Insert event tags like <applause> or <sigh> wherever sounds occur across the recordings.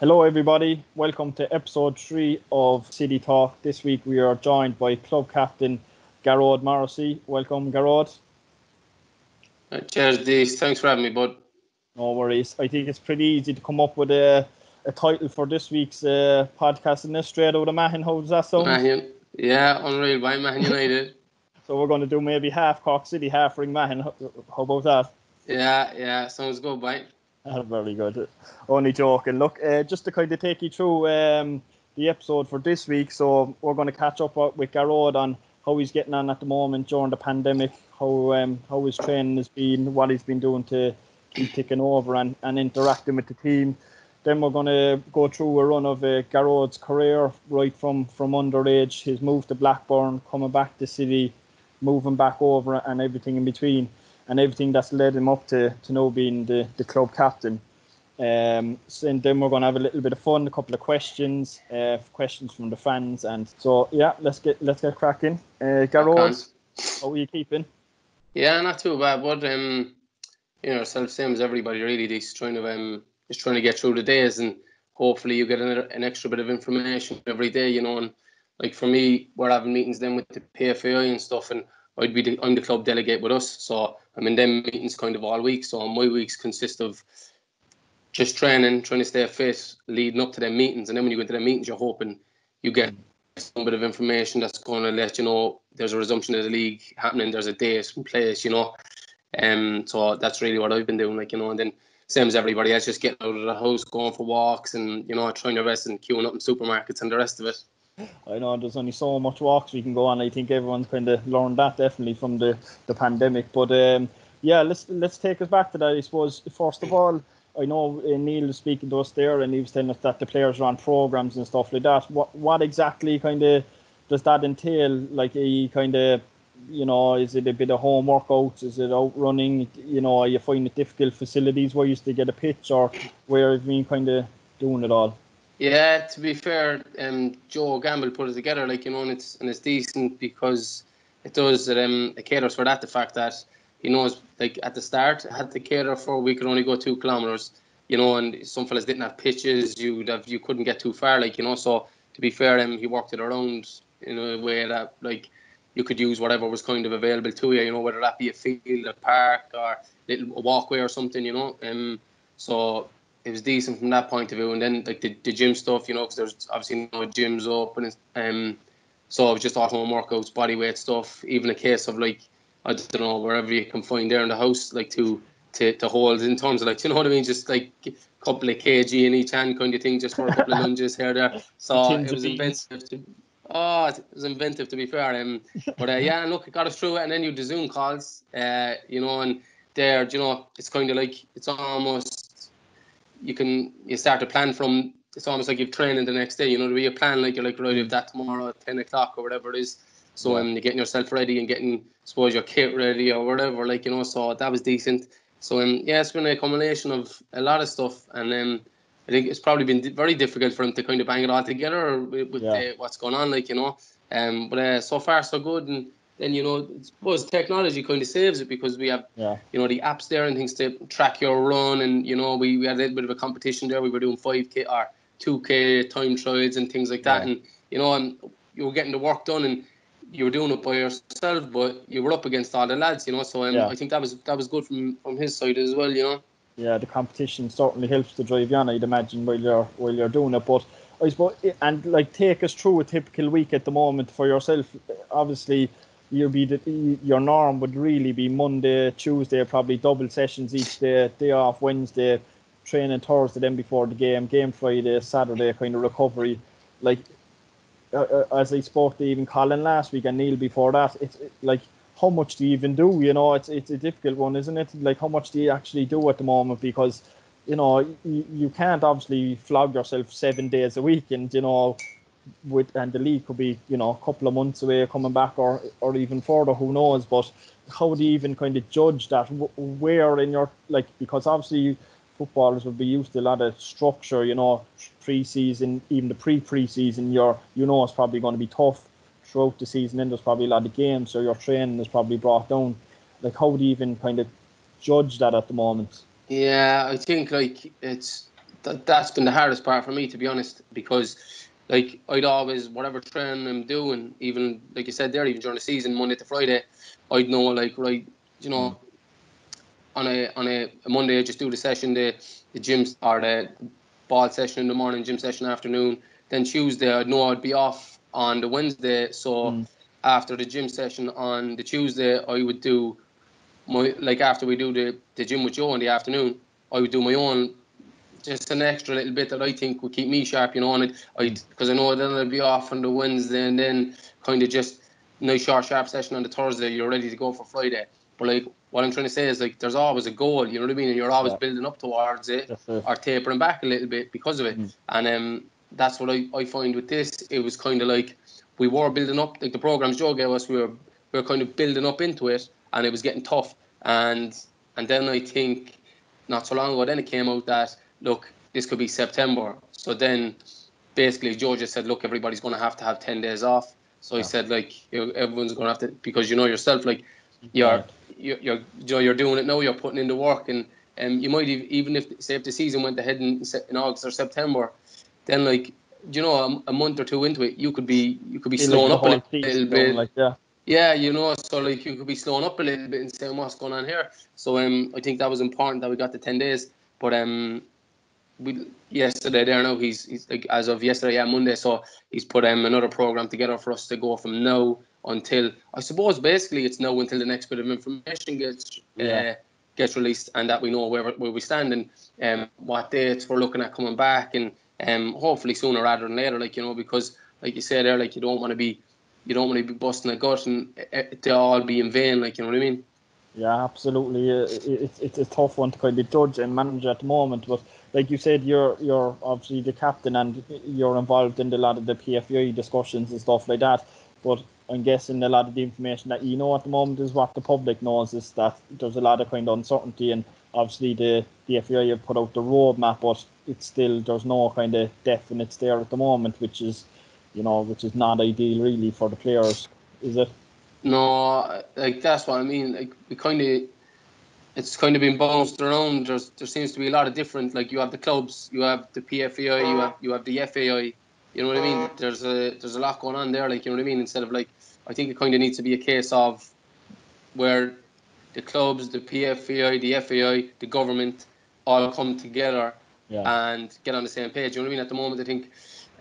Hello, everybody. Welcome to episode three of City Talk. This week we are joined by club captain Gearóid Morrissey. Welcome, Gearóid. Uh, cheers, Dees. Thanks for having me, bud. No worries. I think it's pretty easy to come up with a, a title for this week's uh, podcast in this straight out of Mahon. How does that sound? Mahon. Yeah, unreal by Mahon United. so we're going to do maybe half Cork City, half Ring Mahon. How about that? Yeah, yeah, sounds good, bye. Oh, very good. Only joking. Look, uh, just to kind of take you through um, the episode for this week. So we're going to catch up with Gearóid on how he's getting on at the moment during the pandemic, how um, how his training has been, what he's been doing to keep ticking over and, and interacting with the team. Then we're going to go through a run of uh, Gearóid's career, right from from underage, his move to Blackburn, coming back to City, moving back over, and everything in between and everything that's led him up to, to now being the, the club captain. Um, so and then we're going to have a little bit of fun, a couple of questions, uh, questions from the fans, and so yeah, let's get let's get cracking. Uh, Gearóid, how are you keeping? Yeah, not too bad, but um, you know, self same as everybody really. Just trying to um, just trying to get through the days, and hopefully you get an, an extra bit of information every day. You know, and like for me, we're having meetings then with the PFAI and stuff, and I'd be the, I'm the club delegate with us, so I'm in them meetings kind of all week. So my weeks consist of just training, trying to stay fit, leading up to them meetings, and then when you go into the meetings, you're hoping you get some bit of information that's going to let you know there's a resumption of the league happening, there's a date in place, you know. Um, so that's really what I've been doing, like you know, and then same as everybody else, just getting out of the house, going for walks, and you know, trying to rest and queuing up in supermarkets and the rest of it. I know there's only so much walks we can go on. I think everyone's kind of learned that definitely from the, the pandemic. But um, yeah, let's let's take us back to that. I suppose first of all, I know uh, Neil was speaking to us there, and he was telling us that the players are on programs and stuff like that. What what exactly kind of does that entail? Like a kind of you know, is it a bit of home workouts? Is it out running? You know, are you finding it difficult facilities where you used to get a pitch, or where have you been kind of doing it all? Yeah, to be fair, um, Joe Gamble put it together, like you know, and it's and it's decent because it does um, it caters for that. The fact that he knows, like at the start, had to cater for we could only go two kilometers, you know, and some fellas didn't have pitches. You'd have you couldn't get too far, like you know. So to be fair, um, he worked it around in a way that like you could use whatever was kind of available to you, you know, whether that be a field, a park, or a little walkway or something, you know. Um, so it was decent from that point of view. And then like the, the gym stuff, you know, because there's obviously no gyms open. Um, so it was just all home workouts, body weight stuff. Even a case of like I don't know wherever you can find there in the house, like to to, to hold in terms of like you know what I mean, just like a couple of kg in each hand kind of thing, just for a couple of <laughs> lunges here there. So it was inventive. To, oh, it was inventive to be fair. Um, but uh, <laughs> yeah, look, it got us through it, and then you do Zoom calls, uh, you know, and there, you know, it's kind of like it's almost you can you start to plan from it's almost like you've training the next day. You know, the way you plan like you're like right, if that tomorrow at ten o'clock or whatever it is. So um, you're getting yourself ready and getting suppose your kit ready or whatever, like you know. So that was decent. So um, yeah, it's been a combination of a lot of stuff, and um, I think it's probably been very difficult for him to kind of bang it all together with, yeah. what's going on, like you know. Um, but uh, so far so good, and then you know, I suppose technology kind of saves it because we have, yeah. you know, the apps there and things to track your run, and you know, we, we had a little bit of a competition there. We were doing five k or two k time trials and things like that, yeah. and you know, and you were getting the work done, and you were doing it by yourself, but you were up against all the lads, you know. So um, yeah. I think that was that was good from from his side as well, you know. Yeah, the competition certainly helps to drive you on. I'd imagine while you're while you're doing it, but. I suppose, and like take us through a typical week at the moment for yourself. Obviously, you'll be the, your norm would really be Monday, Tuesday, probably double sessions each day, day off Wednesday, training Thursday, then before the game, game Friday, Saturday, kind of recovery. Like uh, uh, as I spoke to even Colin last week and Neil before that, it's it, like how much do you even do? You know, it's it's a difficult one, isn't it? Like how much do you actually do at the moment because you know you, you can't obviously flog yourself seven days a week and you know with and the league could be you know a couple of months away coming back or or even further who knows? But how do you even kind of judge that? Where in your like because obviously footballers will be used to a lot of structure you know pre-season even the pre-pre-season you're you know it's probably going to be tough throughout the season and there's probably a lot of games so your training is probably brought down. Like how do you even kind of judge that at the moment? Yeah i think like it's that, that's been the hardest part for me to be honest because like I'd always whatever training I'm doing, even like you said there, even during the season, Monday to Friday, I'd know like right, you know, on a on a, a Monday I just do the session, the the gym or the ball session in the morning, gym session afternoon. Then Tuesday I'd know I'd be off on the Wednesday, so mm. after the gym session on the Tuesday I would do my like after we do the the gym with Joe in the afternoon, I would do my own just an extra little bit that I think would keep me sharp, you know, and I because I know then I'll be off on the Wednesday and then kind of just nice short sharp session on the Thursday. You're ready to go for Friday. But like what I'm trying to say is like there's always a goal, you know what I mean, and you're always yeah. building up towards it or tapering back a little bit because of it. Mm. And um, that's what I, I find with this. It was kind of like we were building up, like the programs Joe gave us, we were we were kind of building up into it, and it was getting tough. And and then I think not so long ago, then it came out that look, this could be September. So then basically Georgia said, look, everybody's going to have to have 10 days off. So he said, like, everyone's going to have to, because you know yourself, like, you're, you're, you're, you're doing it now, you're putting in the work. And um, you might even if, say, if the season went ahead in, in August or September, then, like, you know, a, a month or two into it, you could be, you could be slowing up a little, little bit. Like, yeah. Yeah, you know, so like you could be slowing up a little bit and saying what's going on here. So um, I think that was important that we got the ten days. But um, we yesterday there now he's he's like as of yesterday yeah Monday so he's put um, another program together for us to go from now until I suppose basically it's now until the next bit of information gets yeah. uh, gets released and that we know where where we stand and um, what dates we're looking at coming back and um, hopefully sooner rather than later like you know because like you said there like you don't want to be you don't want to be busting a gut and it, it, all be in vain like you know what I mean yeah absolutely it's it's a tough one to kind of judge and manage at the moment but like you said, you're you're obviously the captain and you're involved in a lot of the PFA discussions and stuff like that. But I'm guessing a lot of the information that you know at the moment is what the public knows is that there's a lot of kind of uncertainty and obviously the the FAI have put out the roadmap, but it's still there's no kind of definite there at the moment, which is you know which is not ideal really for the players, is it? No, like that's what I mean. Like we kind of it's kind of been bounced around. There's there seems to be a lot of different. Like you have the clubs, you have the PFAI, you have you have the FAI. You know what I mean? There's a there's a lot going on there. Like you know what I mean? Instead of like, I think it kind of needs to be a case of where the clubs, the PFAI, the FAI, the government all come together yeah. and get on the same page. You know what I mean? At the moment, I think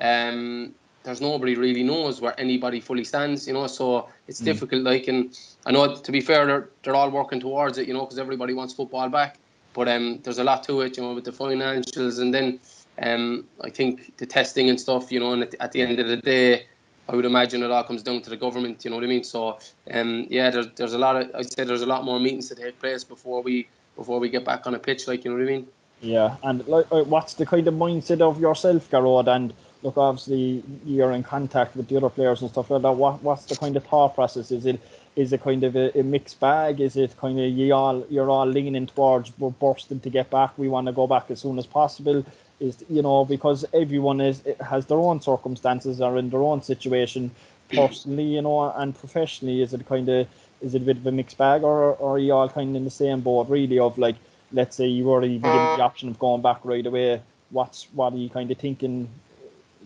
um, there's nobody really knows where anybody fully stands, you know. So it's mm. difficult. Like, and I know to be fair, they're they're all working towards it, you know, because everybody wants football back. But um, there's a lot to it, you know, with the financials, and then um, I think the testing and stuff, you know. And at, at the end of the day, I would imagine it all comes down to the government. You know what I mean? So, um, yeah, there's there's a lot of I'd say there's a lot more meetings to take place before we before we get back on a pitch. Like, you know what I mean? Yeah, and like, what's the kind of mindset of yourself, Gearóid, and look, obviously you're in contact with the other players and stuff like that. What what's the kind of thought process? Is it is it kind of a, a mixed bag? Is it kind of you all you're all leaning towards we're bursting to get back? We want to go back as soon as possible. Is you know because everyone is has their own circumstances or in their own situation personally, you know, and professionally. Is it kind of is it a bit of a mixed bag, or, or are you all kind of in the same boat really? Of like, let's say you were even given the uh. option of going back right away. What's what are you kind of thinking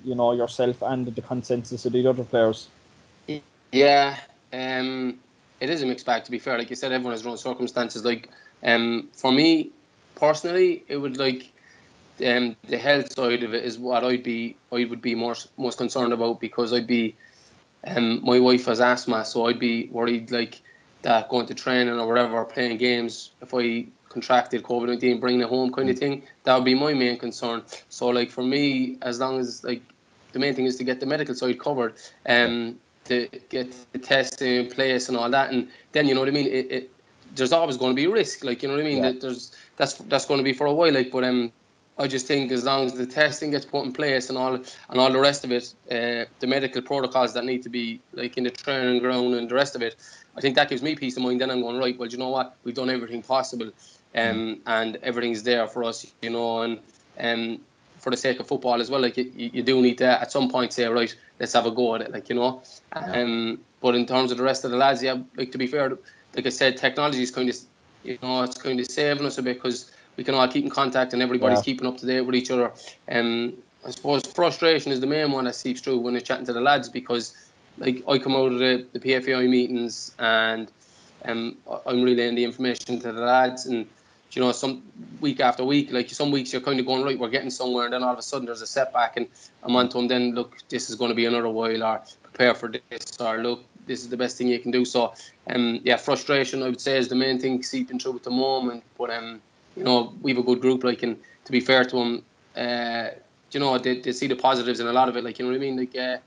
you know yourself and the consensus of the other players. Yeah, um, it is a mixed bag. To be fair, like you said, everyone has their own circumstances. Like, um, for me personally, it would like um, the health side of it is what I'd be I would be more most concerned about because I'd be um, my wife has asthma, so I'd be worried like that going to training or whatever, or playing games if I contracted COVID nineteen, bringing it home kind of thing. That would be my main concern. So like for me, as long as like the main thing is to get the medical side covered, um, to get the testing in place and all that, and then you know what I mean. It, it there's always going to be risk, like you know what I mean. Yeah. That there's that's that's going to be for a while, like. But um, I just think as long as the testing gets put in place and all and all the rest of it, uh, the medical protocols that need to be like in the training ground and the rest of it, I think that gives me peace of mind. Then I'm going right. Well, you know what? We've done everything possible, um, mm. and everything's there for us, you know. And um, for the sake of football as well. Like you, you do need to at some point say right, let's have a go at it. Like you know, um, but in terms of the rest of the lads, yeah, like to be fair, like I said, technology is kind of you know it's kind of saving us a bit because we can all keep in contact and everybody's Yeah. keeping up to date with each other. And Um, I suppose frustration is the main one that seeps through when you're chatting to the lads because, like, I come out of the, the PFAI meetings and um, I'm relaying the information to the lads and you know, some week after week, like some weeks you're kind of going right, we're getting somewhere, and then all of a sudden there's a setback, and I'm on to them. Then look, this is going to be another while, or prepare for this, or look, this is the best thing you can do. So, um, yeah, frustration I would say is the main thing seeping through at the moment. But um, you know, we have a good group, like, and to be fair to them, uh, you know, they, they see the positives in a lot of it, like, you know what I mean, like, uh,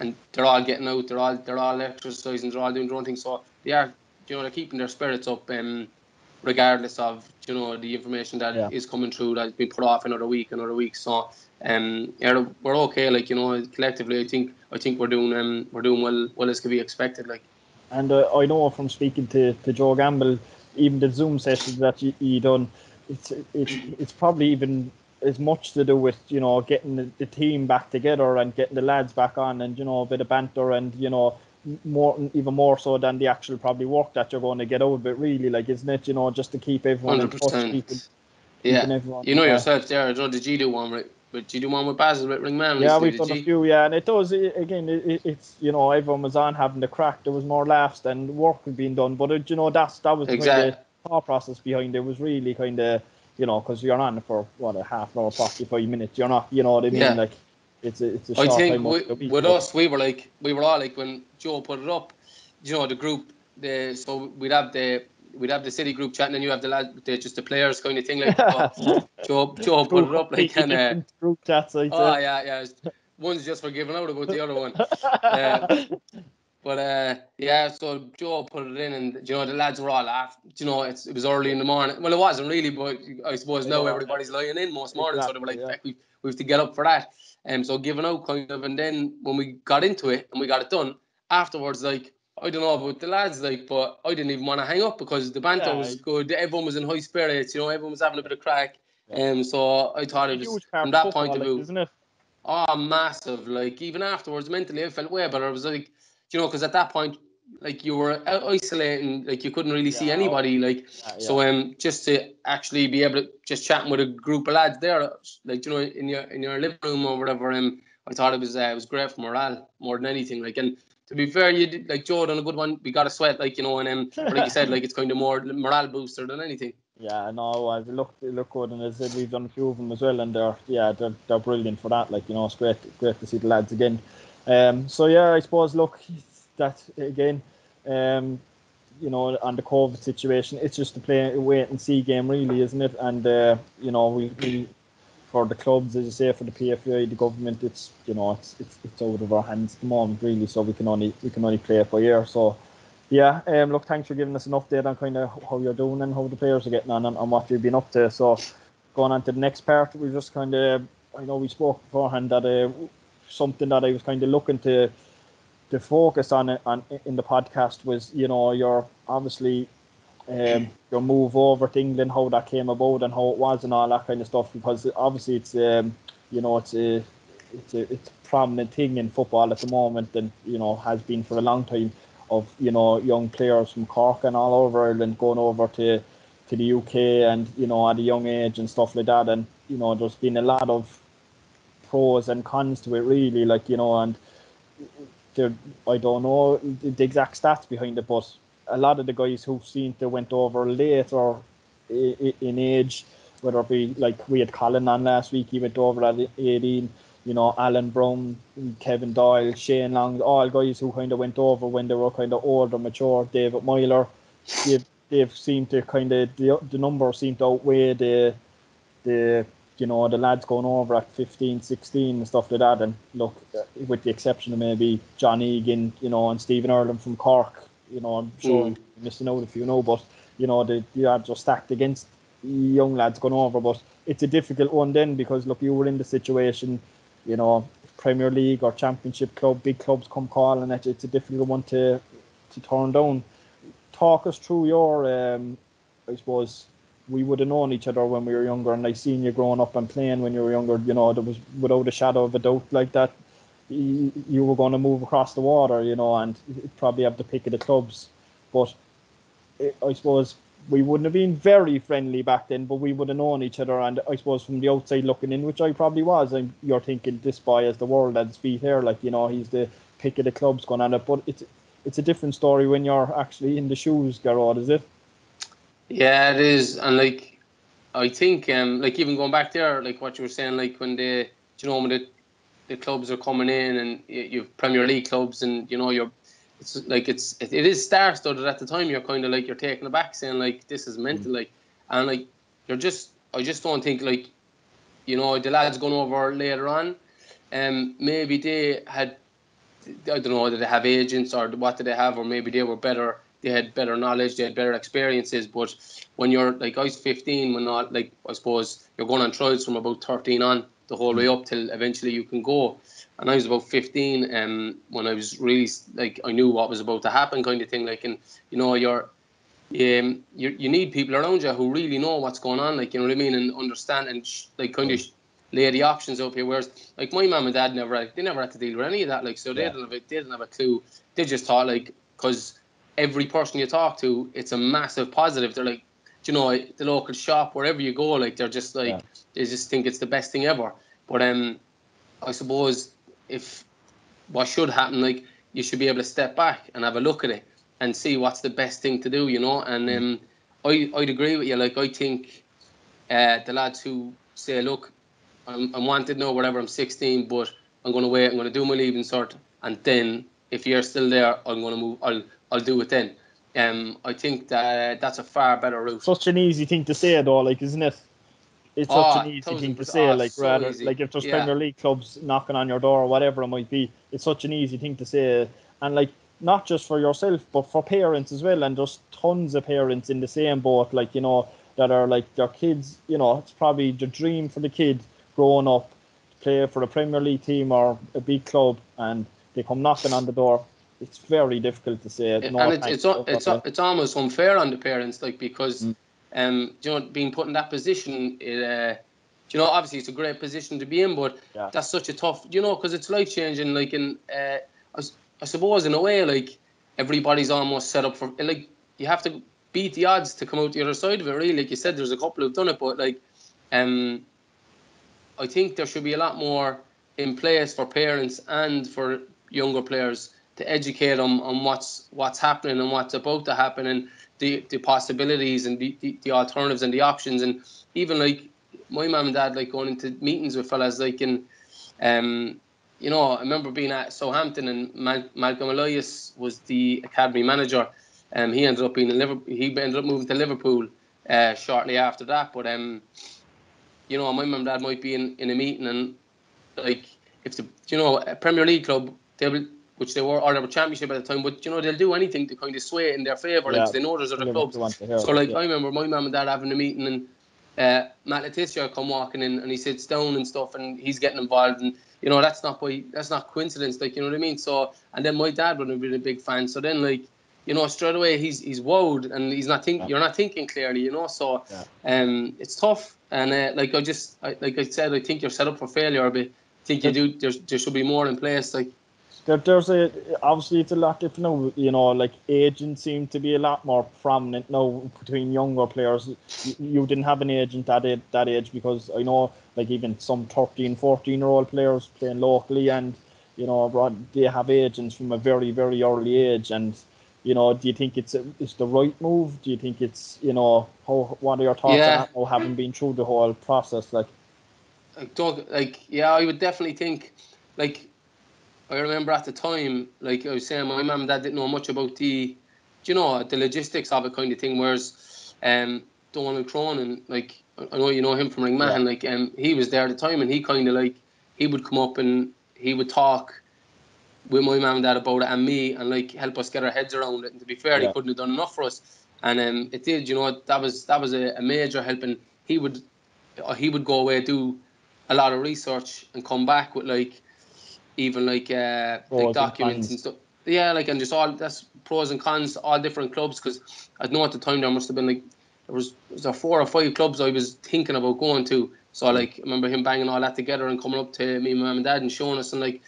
and they're all getting out, they're all they're all exercising, they're all doing their own thing. So they are, you know, they're keeping their spirits up. Um, regardless of you know the information that is Yeah. coming through that's been put off another week, another week. So um, yeah, we're okay. Like you know, collectively, I think I think we're doing um we're doing well well as could be expected. Like And uh, I know from speaking to, to Joe Gamble, even the Zoom sessions that you, you done, it's it's it's probably even as much to do with you know getting the, the team back together and getting the lads back on and you know a bit of banter and you know more even more so than the actual probably work that you're going to get out of it really like isn't it you know just to keep everyone in touch keeping, Yeah, everyone you know yourself there. Know, did you do one right? But you do one with Basil with Ringmahon? Yeah, we've done a few, yeah, and it does. It, again, it, it- it's you know everyone was on having the crack. There was more laughs than work was being done, but it, you know that's that was the Exactly. of thought process behind it. Was really kind of you know because you're on for what a half an hour, forty five minutes. You're not, you know what I mean? Yeah. Like it's a it's a I think time. we, with us, we were like, we were all like when Joe put it up, you know, the group, the so we'd have the we'd have the city group chat, and then you have the lad, the, just the players kind of thing. Like Joe, <laughs> Joe, Joe put it up like, and uh, group chats. Oh yeah, yeah, one's just for giving out about the other one. <laughs> uh, But uh, yeah, so Joe put it in, and you know the lads were all laughing. You know, it's, it was early in the morning. Well, it wasn't really, but I suppose now everybody's lying in most mornings, so they were like, yeah. We, we have to get up for that." And um, so giving out kind of, and then when we got into it and we got it done afterwards, like I don't know about the lads, like, but I didn't even want to hang up because the banter Yeah. was good. Everyone was in high spirits. You know, everyone was having a bit of crack. Yeah. Um, so I thought it was from that point of view. isn't it? Oh, massive! Like even afterwards, mentally, I felt way better. I was like, you know, because at that point, like you were isolating, like you couldn't really see anybody. Like Yeah, so, um, just to actually be able to just chatting with a group of lads there, like you know, in your in your living room or whatever. Um, I thought it was uh, it was great for morale more than anything. Like and. To be fair, you did, like Joe done a good one. We got a sweat, like you know, and um, like you said, like it's kind of more morale booster than anything. Yeah, no, uh, they look they look good, and as I said, we've done a few of them as well, and they're yeah they're, they're brilliant for that. Like you know, it's great great to see the lads again. Um, so yeah, I suppose look that again, um, you know, on the COVID situation, it's just a play wait and see game, really, isn't it? And uh, you know, we, we for the clubs, as you say, for the PFA, the government, it's you know, it's it's it's out of our hands at the moment, really. So we can only we can only play it by ear. So yeah, um, look, thanks for giving us an update on kind of how you're doing and how the players are getting on and, and what you've been up to. So, going on to the next part, we just kind of, I know we spoke beforehand that uh, something that I was kind of looking to to focus on it on in the podcast was, you know, your obviously um, your move over to England, how that came about and how it was and all that kind of stuff. Because obviously it's, um, you know, it's a it's a it's a prominent thing in football at the moment, and you know has been for a long time of you know young players from Cork and all over Ireland going over to to the UK and you know at a young age and stuff like that and you know there's been a lot of pros and cons to it really like you know and I don't know the exact stats behind it but a lot of the guys who seem to went over late or i- i- in age whether it be like we had Colin on last week he went over at 18 you know, Alan Browne, Kevin Doyle, Shane Long, all guys who kind of went over when they were kind of older, mature. David Meyler, they've, they've seemed to kind of the, the numbers seem to outweigh the the you know the lads going over at 15, 16 and stuff like that. And look, uh, with the exception of maybe John Egan, you know, and Stephen Ireland from Cork, you know, I'm sure Mm. I'm missing out if you know, but you know the the odds are stacked against young lads going over. But it's a difficult one then because look, you were in the situation you know, Premier League or Championship club, big clubs come calling it. It's a difficult one to to turn down. Talk us through your, um, I suppose, we would have known each other when we were younger, and I seen you growing up and playing when you were younger. You know, there was without a shadow of a doubt like that. You, you were going to move across the water, you know, and probably have the pick of the clubs. But I I suppose we wouldn't have been very friendly back then, but we would have known each other. And I suppose from the outside looking in, which I probably was, I'm, you're thinking this boy has the world at his feet here, like you know he's the pick of the clubs going on it. But it's it's a different story when you're actually in the shoes, Gearóid, is it? Yeah, it is, and like I think, um, like even going back there, like what you were saying, like when the you know when the the clubs are coming in and you have Premier League clubs and you know you're it's like it's it, it is star studded at the time you're kind of like you're taking it back saying like this is mental mm. like and like you're just I just don't think like you know the lads going over later on um maybe they had I don't know did they have agents or what did they have or maybe they were better they had better knowledge they had better experiences but when you're like I was 15 when not like I suppose you're going on trials from about 13 on the whole way up till eventually you can go. And I was about 15 um, when I was really like I knew what was about to happen, kind of thing. Like, and you know, you're um, you you need people around you who really know what's going on, like you know what I mean, and understand and sh- like kind of sh- lay the options up here. Whereas like my mum and dad never they never had to deal with any of that, like so they yeah. didn't have a, they didn't have a clue. They just thought like because every person you talk to, it's a massive positive. They're like, you know, the local shop, wherever you go, like they're just like yeah. they just think it's the best thing ever. But um, I suppose if what should happen, like you should be able to step back and have a look at it and see what's the best thing to do, you know. And mm. um, I I'd agree with you. Like I think uh, the lads who say, look, I'm, I'm wanted now, whatever. I'm 16, but I'm going to wait. I'm going to do my leaving cert, and then if you're still there, I'm going to move. I'll I'll do it then. Um, I think that that's a far better route. Such an easy thing to say, though, like, isn't it? It's oh, such an easy thing to say, oh, like, so rather, easy. like, if there's yeah. Premier League clubs knocking on your door or whatever it might be, it's such an easy thing to say. And, like, not just for yourself, but for parents as well. And there's tons of parents in the same boat, like, you know, that are like their kids, you know, it's probably the dream for the kid growing up to play for a Premier League team or a big club, and they come knocking on the door it's very difficult to say. No and it's it's, it's, it's almost unfair on the parents, like because mm. um you know being put in that position, it, uh, you know obviously it's a great position to be in, but yeah. that's such a tough, you know, because it's life changing. Like in uh, I, I suppose in a way, like everybody's almost set up for like you have to beat the odds to come out the other side of it. Really, like you said, there's a couple who've done it, but like um, I think there should be a lot more in place for parents and for younger players to educate them on what's what's happening and what's about to happen and the, the possibilities and the, the, the alternatives and the options. And even like my mum and dad like going into meetings with fellas like in um you know I remember being at Southampton and Mal- Malcolm Elias was the academy manager. Um he ended up being in Liverpool he ended up moving to Liverpool uh, shortly after that. But um you know my mum and dad might be in, in a meeting and like if the you know a Premier League club they will which they were or they were championship at the time. But you know they'll do anything to kind of sway it in their favour, yeah. like they know there's other clubs. So like yeah. I remember my mum and dad having a meeting and uh, Matt Le Tissier come walking in and he sits down and stuff and he's getting involved and you know that's not by that's not coincidence like you know what I mean so and then my dad would have been a big fan so then like you know straight away he's he's wowed and he's not thinking yeah. you're not thinking clearly you know so yeah. um it's tough and uh, like I just I, like I said I think you're set up for failure but I think you do there's, there should be more in place like there, there's a obviously it's a lot different now. You know, like agents seem to be a lot more prominent now between younger players. You, you didn't have an agent at it, that age because I know like even some 13, 14 year old players playing locally and you know they have agents from a very very early age and you know do you think it's a, it's the right move do you think it's you know how what are your thoughts yeah. on having been through the whole process like Doug, like yeah I would definitely think like I remember at the time, like I was saying, my mum and dad didn't know much about the, you know, the logistics of it kind of thing. Whereas, um, Donald Cronin, like I know you know him from Ringmahon, yeah. like um, he was there at the time, and he kind of like he would come up and he would talk with my mum and dad about it and me, and like help us get our heads around it. And to be fair, yeah. he couldn't have done enough for us, and um, it did. You know, that was that was a, a major help, and he would he would go away do a lot of research and come back with like even like uh, like documents and, and, stuff. Yeah, like and just all that's pros and cons, all different clubs. Because I know at the time there must have been like there was was there four or five clubs I was thinking about going to. So like I remember him banging all that together and coming up to me, my mum and dad, and showing us and like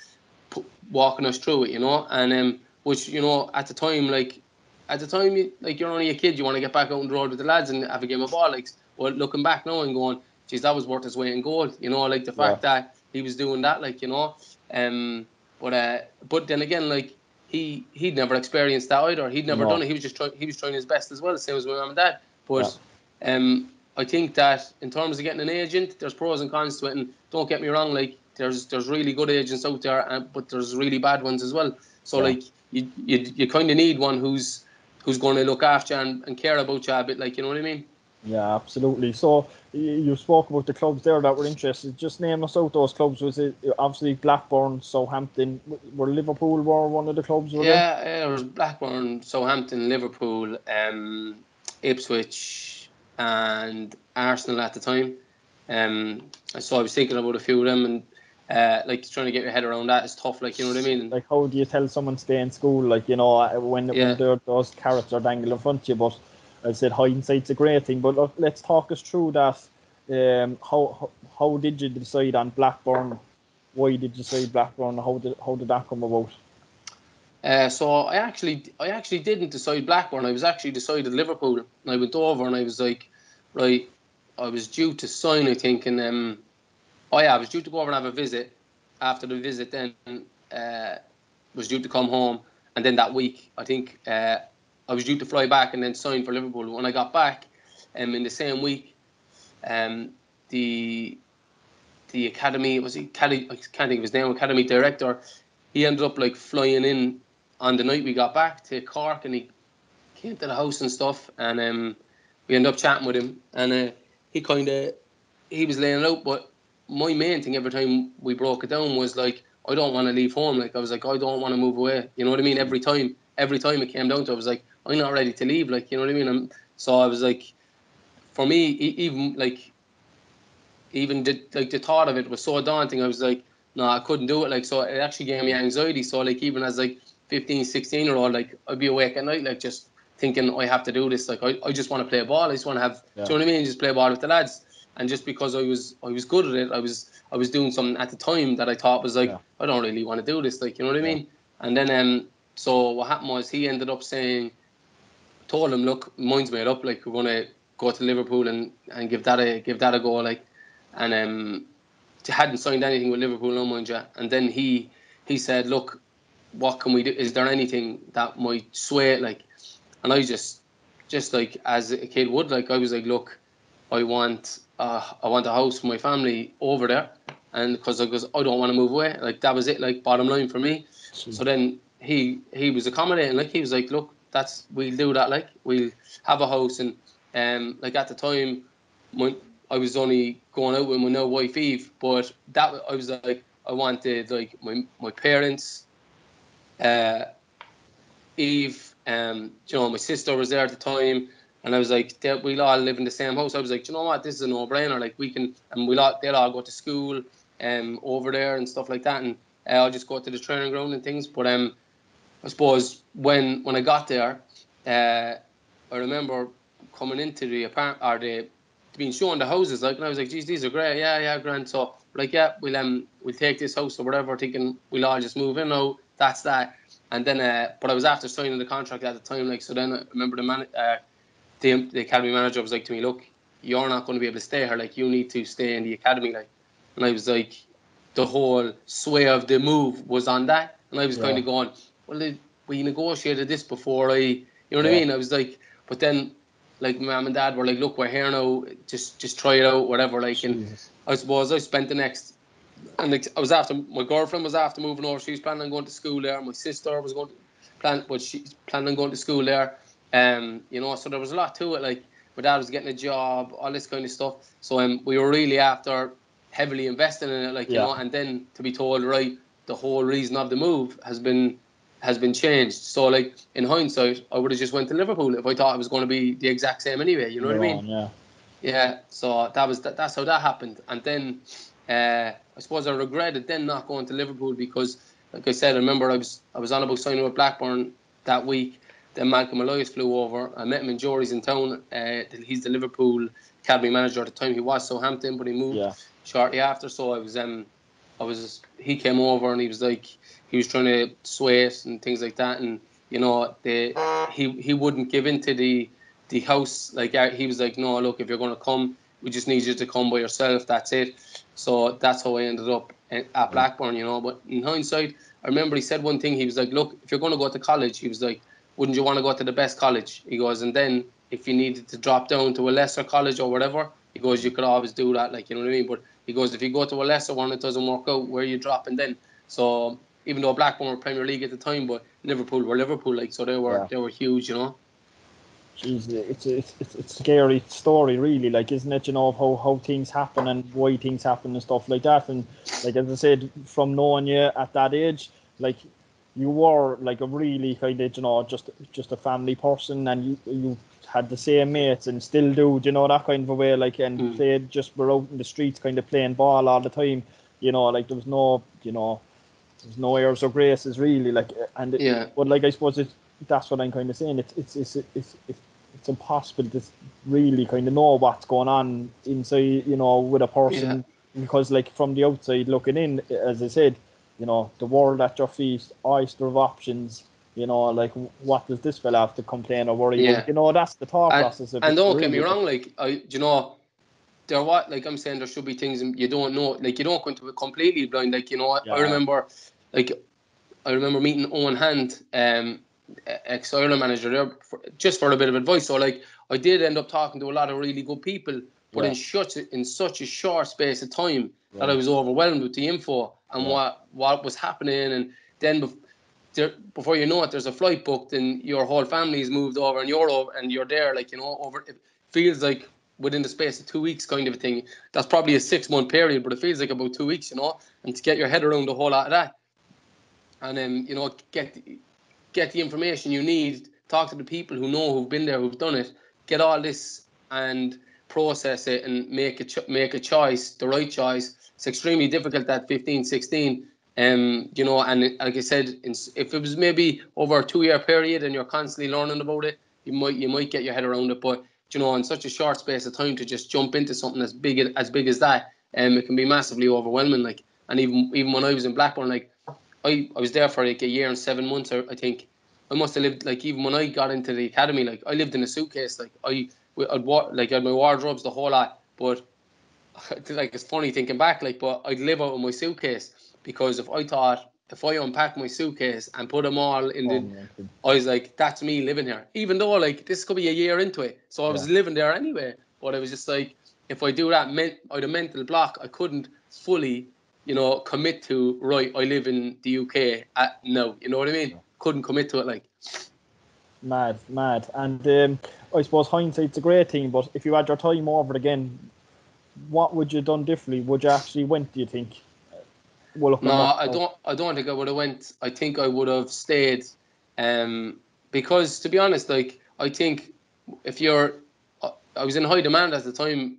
p- walking us through it, you know. And um, which you know at the time like at the time, you, like you're only a kid, you want to get back out on the road with the lads and have a game of ball. Like, well, looking back now and going, geez, that was worth his weight in gold. You know, like the fact yeah. that he was doing that, like you know, um, but uh, but then again, like he he'd never experienced that either. He'd never no. done it. He was just trying. He was trying his best as well, the same as my mum and dad. But yeah. um, I think that in terms of getting an agent, there's pros and cons to it. And don't get me wrong, like there's there's really good agents out there, and, but there's really bad ones as well. So yeah. like you you, you kind of need one who's who's going to look after you and, and care about you a bit, like you know what I mean. Yeah, absolutely. So you spoke about the clubs there that were interested. Just name us out those clubs. Was it obviously Blackburn, Southampton? Were Liverpool were one of the clubs? Were yeah, it was Blackburn, Southampton, Liverpool, um, Ipswich, and Arsenal at the time. Um, so I was thinking about a few of them, and uh, like trying to get your head around that is tough. Like you know what I mean? Like how do you tell someone stay in school? Like you know when, yeah. when those carrots are dangling in front of you, but I said hindsight's a great thing, but let's talk us through that. Um, how how did you decide on Blackburn? Why did you decide Blackburn? How did how did that come about? Uh, so I actually I actually didn't decide Blackburn. I was actually decided Liverpool. And I went over and I was like, right, I was due to sign. I think, and um, oh yeah, I was due to go over and have a visit. After the visit, then uh, was due to come home, and then that week, I think uh, I was due to fly back and then sign for Liverpool. When I got back, um, in the same week, um, the the academy was he academy, I can't think of his name academy director. He ended up like flying in on the night we got back to Cork, and he came to the house and stuff, and um, we ended up chatting with him, and uh, he kind of he was laying out. But my main thing every time we broke it down was like, I don't want to leave home. Like I was like, I don't want to move away. You know what I mean? Every time, every time it came down to, it, I was like, I'm not ready to leave. Like, you know what I mean? I'm, so I was like, for me, even like, even the, like the thought of it was so daunting. I was like, no, I couldn't do it. Like, so it actually gave me anxiety. So like, even as like 15, 16 year old, like I'd be awake at night, like just thinking I have to do this. Like, I, I just want to play ball. I just want to have, yeah. do you know what I mean? Just play ball with the lads. And just because I was, I was good at it, I was, I was doing something at the time that I thought was like, yeah. I don't really want to do this. Like, you know what I mean? And then, um, so what happened was he ended up saying, told him, look, mine's made up. Like we're gonna go to Liverpool and, and give that a give that a go. Like, and um, hadn't signed anything with Liverpool, no mind you. And then he he said, look, what can we do? Is there anything that might sway it? Like, and I just just like as a kid would like I was like, look, I want uh, I want a house for my family over there, and because I goes I don't want to move away. Like that was it. Like bottom line for me. So then he he was accommodating. Like he was like, look, that's we'll do that. Like we'll have a house and um like at the time, when I was only going out with my now wife Eve, but that I was like I wanted like my my parents, uh, Eve, um, you know my sister was there at the time. And I was like, we'll all live in the same house. I was like, you know what, this is a no-brainer. Like we can, and we'll all, they'll all go to school, um, over there and stuff like that. And uh, I'll just go to the training ground and things. But um, I suppose when when I got there, uh, I remember coming into the apartment or the being shown the houses like, and I was like, "Geez, these are great, yeah, yeah, grand." So like, yeah, we'll um we'll take this house or whatever, thinking we'll all just move in. No, that's that. And then, uh, but I was after signing the contract at the time, like, so then I remember the man, uh, the the academy manager was like to me, "Look, you're not going to be able to stay here. Like, you need to stay in the academy." Like, and I was like, the whole sway of the move was on that, and I was yeah. kind of going, well, we negotiated this before I, you know what yeah. I mean? I was like, but then, like, mom and dad were like, look, we're here now, just just try it out, whatever. Like, and I suppose I spent the next, and like, I was after my girlfriend was after moving over. She was planning on going to school there. My sister was going to plan, but she's planning on going to school there. Um, you know, so there was a lot to it. Like, my dad was getting a job, all this kind of stuff. So um, we were really after heavily investing in it, like yeah. you know, and then to be told, right, the whole reason of the move has been has been changed. So like in hindsight, I would have just went to Liverpool if I thought it was going to be the exact same anyway. You know You're what I mean? On, yeah. Yeah. So that was that, that's how that happened. And then uh, I suppose I regretted then not going to Liverpool because, like I said, I remember I was I was on about signing with Blackburn that week. Then Malcolm Elias flew over. I met him in Jury's in town. Uh, he's the Liverpool academy manager at the time. He was Southampton, but he moved yeah. shortly after. So I was um I was he came over and he was like he was trying to sway it and things like that. And you know, they he he wouldn't give in to the the house. Like he was like, no, look, if you're going to come, we just need you to come by yourself. That's it. So that's how I ended up at Blackburn, you know. But in hindsight, I remember he said one thing. He was like, look, if you're going to go to college, he was like, wouldn't you want to go to the best college? He goes, and then if you needed to drop down to a lesser college or whatever, he goes, you could always do that, like you know what I mean. But he goes, if you go to a lesser one, it doesn't work out. Where you dropping then? So even though Blackburn were Premier League at the time, but Liverpool were Liverpool, like so they were yeah. they were huge, you know. Jeez, it's a, it's it's a scary story, really. Like, isn't it? You know how how things happen and why things happen and stuff like that. And like as I said, from knowing you at that age, like you were like a really kind of you know just just a family person, and you you had the same mates and still do, you know that kind of a way. Like, and mm. they just were out in the streets, kind of playing ball all the time. You know, like there was no, you know, there's no airs or graces really. Like, and yeah. but like I suppose it that's what I'm kind of saying. It's it's it's it's it's, it's impossible to really kind of know what's going on inside, you know, with a person yeah. because like from the outside looking in, as I said, you know, the world at your feet, oyster of options. You know, like what does this fella have to complain or worry? Yeah. You know, that's the thought and, process. Of and don't get me wrong, like I, you know, there what like I'm saying there should be things you don't know, like you don't go into it completely blind. Like you know, yeah. I remember, like I remember meeting Eoin Hand, um, ex Ireland manager there for, just for a bit of advice. So like I did end up talking to a lot of really good people, but yeah. in such a, in such a short space of time that I was overwhelmed with the info and what what was happening. And then there, before you know it, there's a flight booked and your whole family's moved over and you're over and you're there. Like you know, over it feels like within the space of two weeks kind of a thing. That's probably a six month period, but it feels like about two weeks, you know. And to get your head around the whole lot of that, and then um, you know get get the information you need, talk to the people who know who've been there, who've done it, get all this and process it and make a cho- make a choice, the right choice. It's extremely difficult at 15, 16. Um, you know, and like I said, if it was maybe over a two-year period and you're constantly learning about it, you might you might get your head around it. But you know, in such a short space of time to just jump into something as big as big as that, um, it can be massively overwhelming. Like, and even even when I was in Blackburn, like I, I was there for like a year and seven months. I think I must have lived like even when I got into the academy, like I lived in a suitcase. Like I, I'd like I had my wardrobes, the whole lot. But <laughs> like it's funny thinking back, like but I'd live out of my suitcase because if I thought if I unpack my suitcase and put them all in the, I was like, that's me living here. Even though like this could be a year into it, so I was yeah. living there anyway. But it was just like if I do that, meant I had a mental block. I couldn't fully you know, commit to right. I live in the UK. No, you know what I mean. Couldn't commit to it like. Mad, mad, and um, I suppose hindsight's a great thing. But if you had your time over again, what would you have done differently? Would you actually went? Do you think? No, I don't. I don't think I would have went. I think I would have stayed, um, because to be honest, like I think if you're, I was in high demand at the time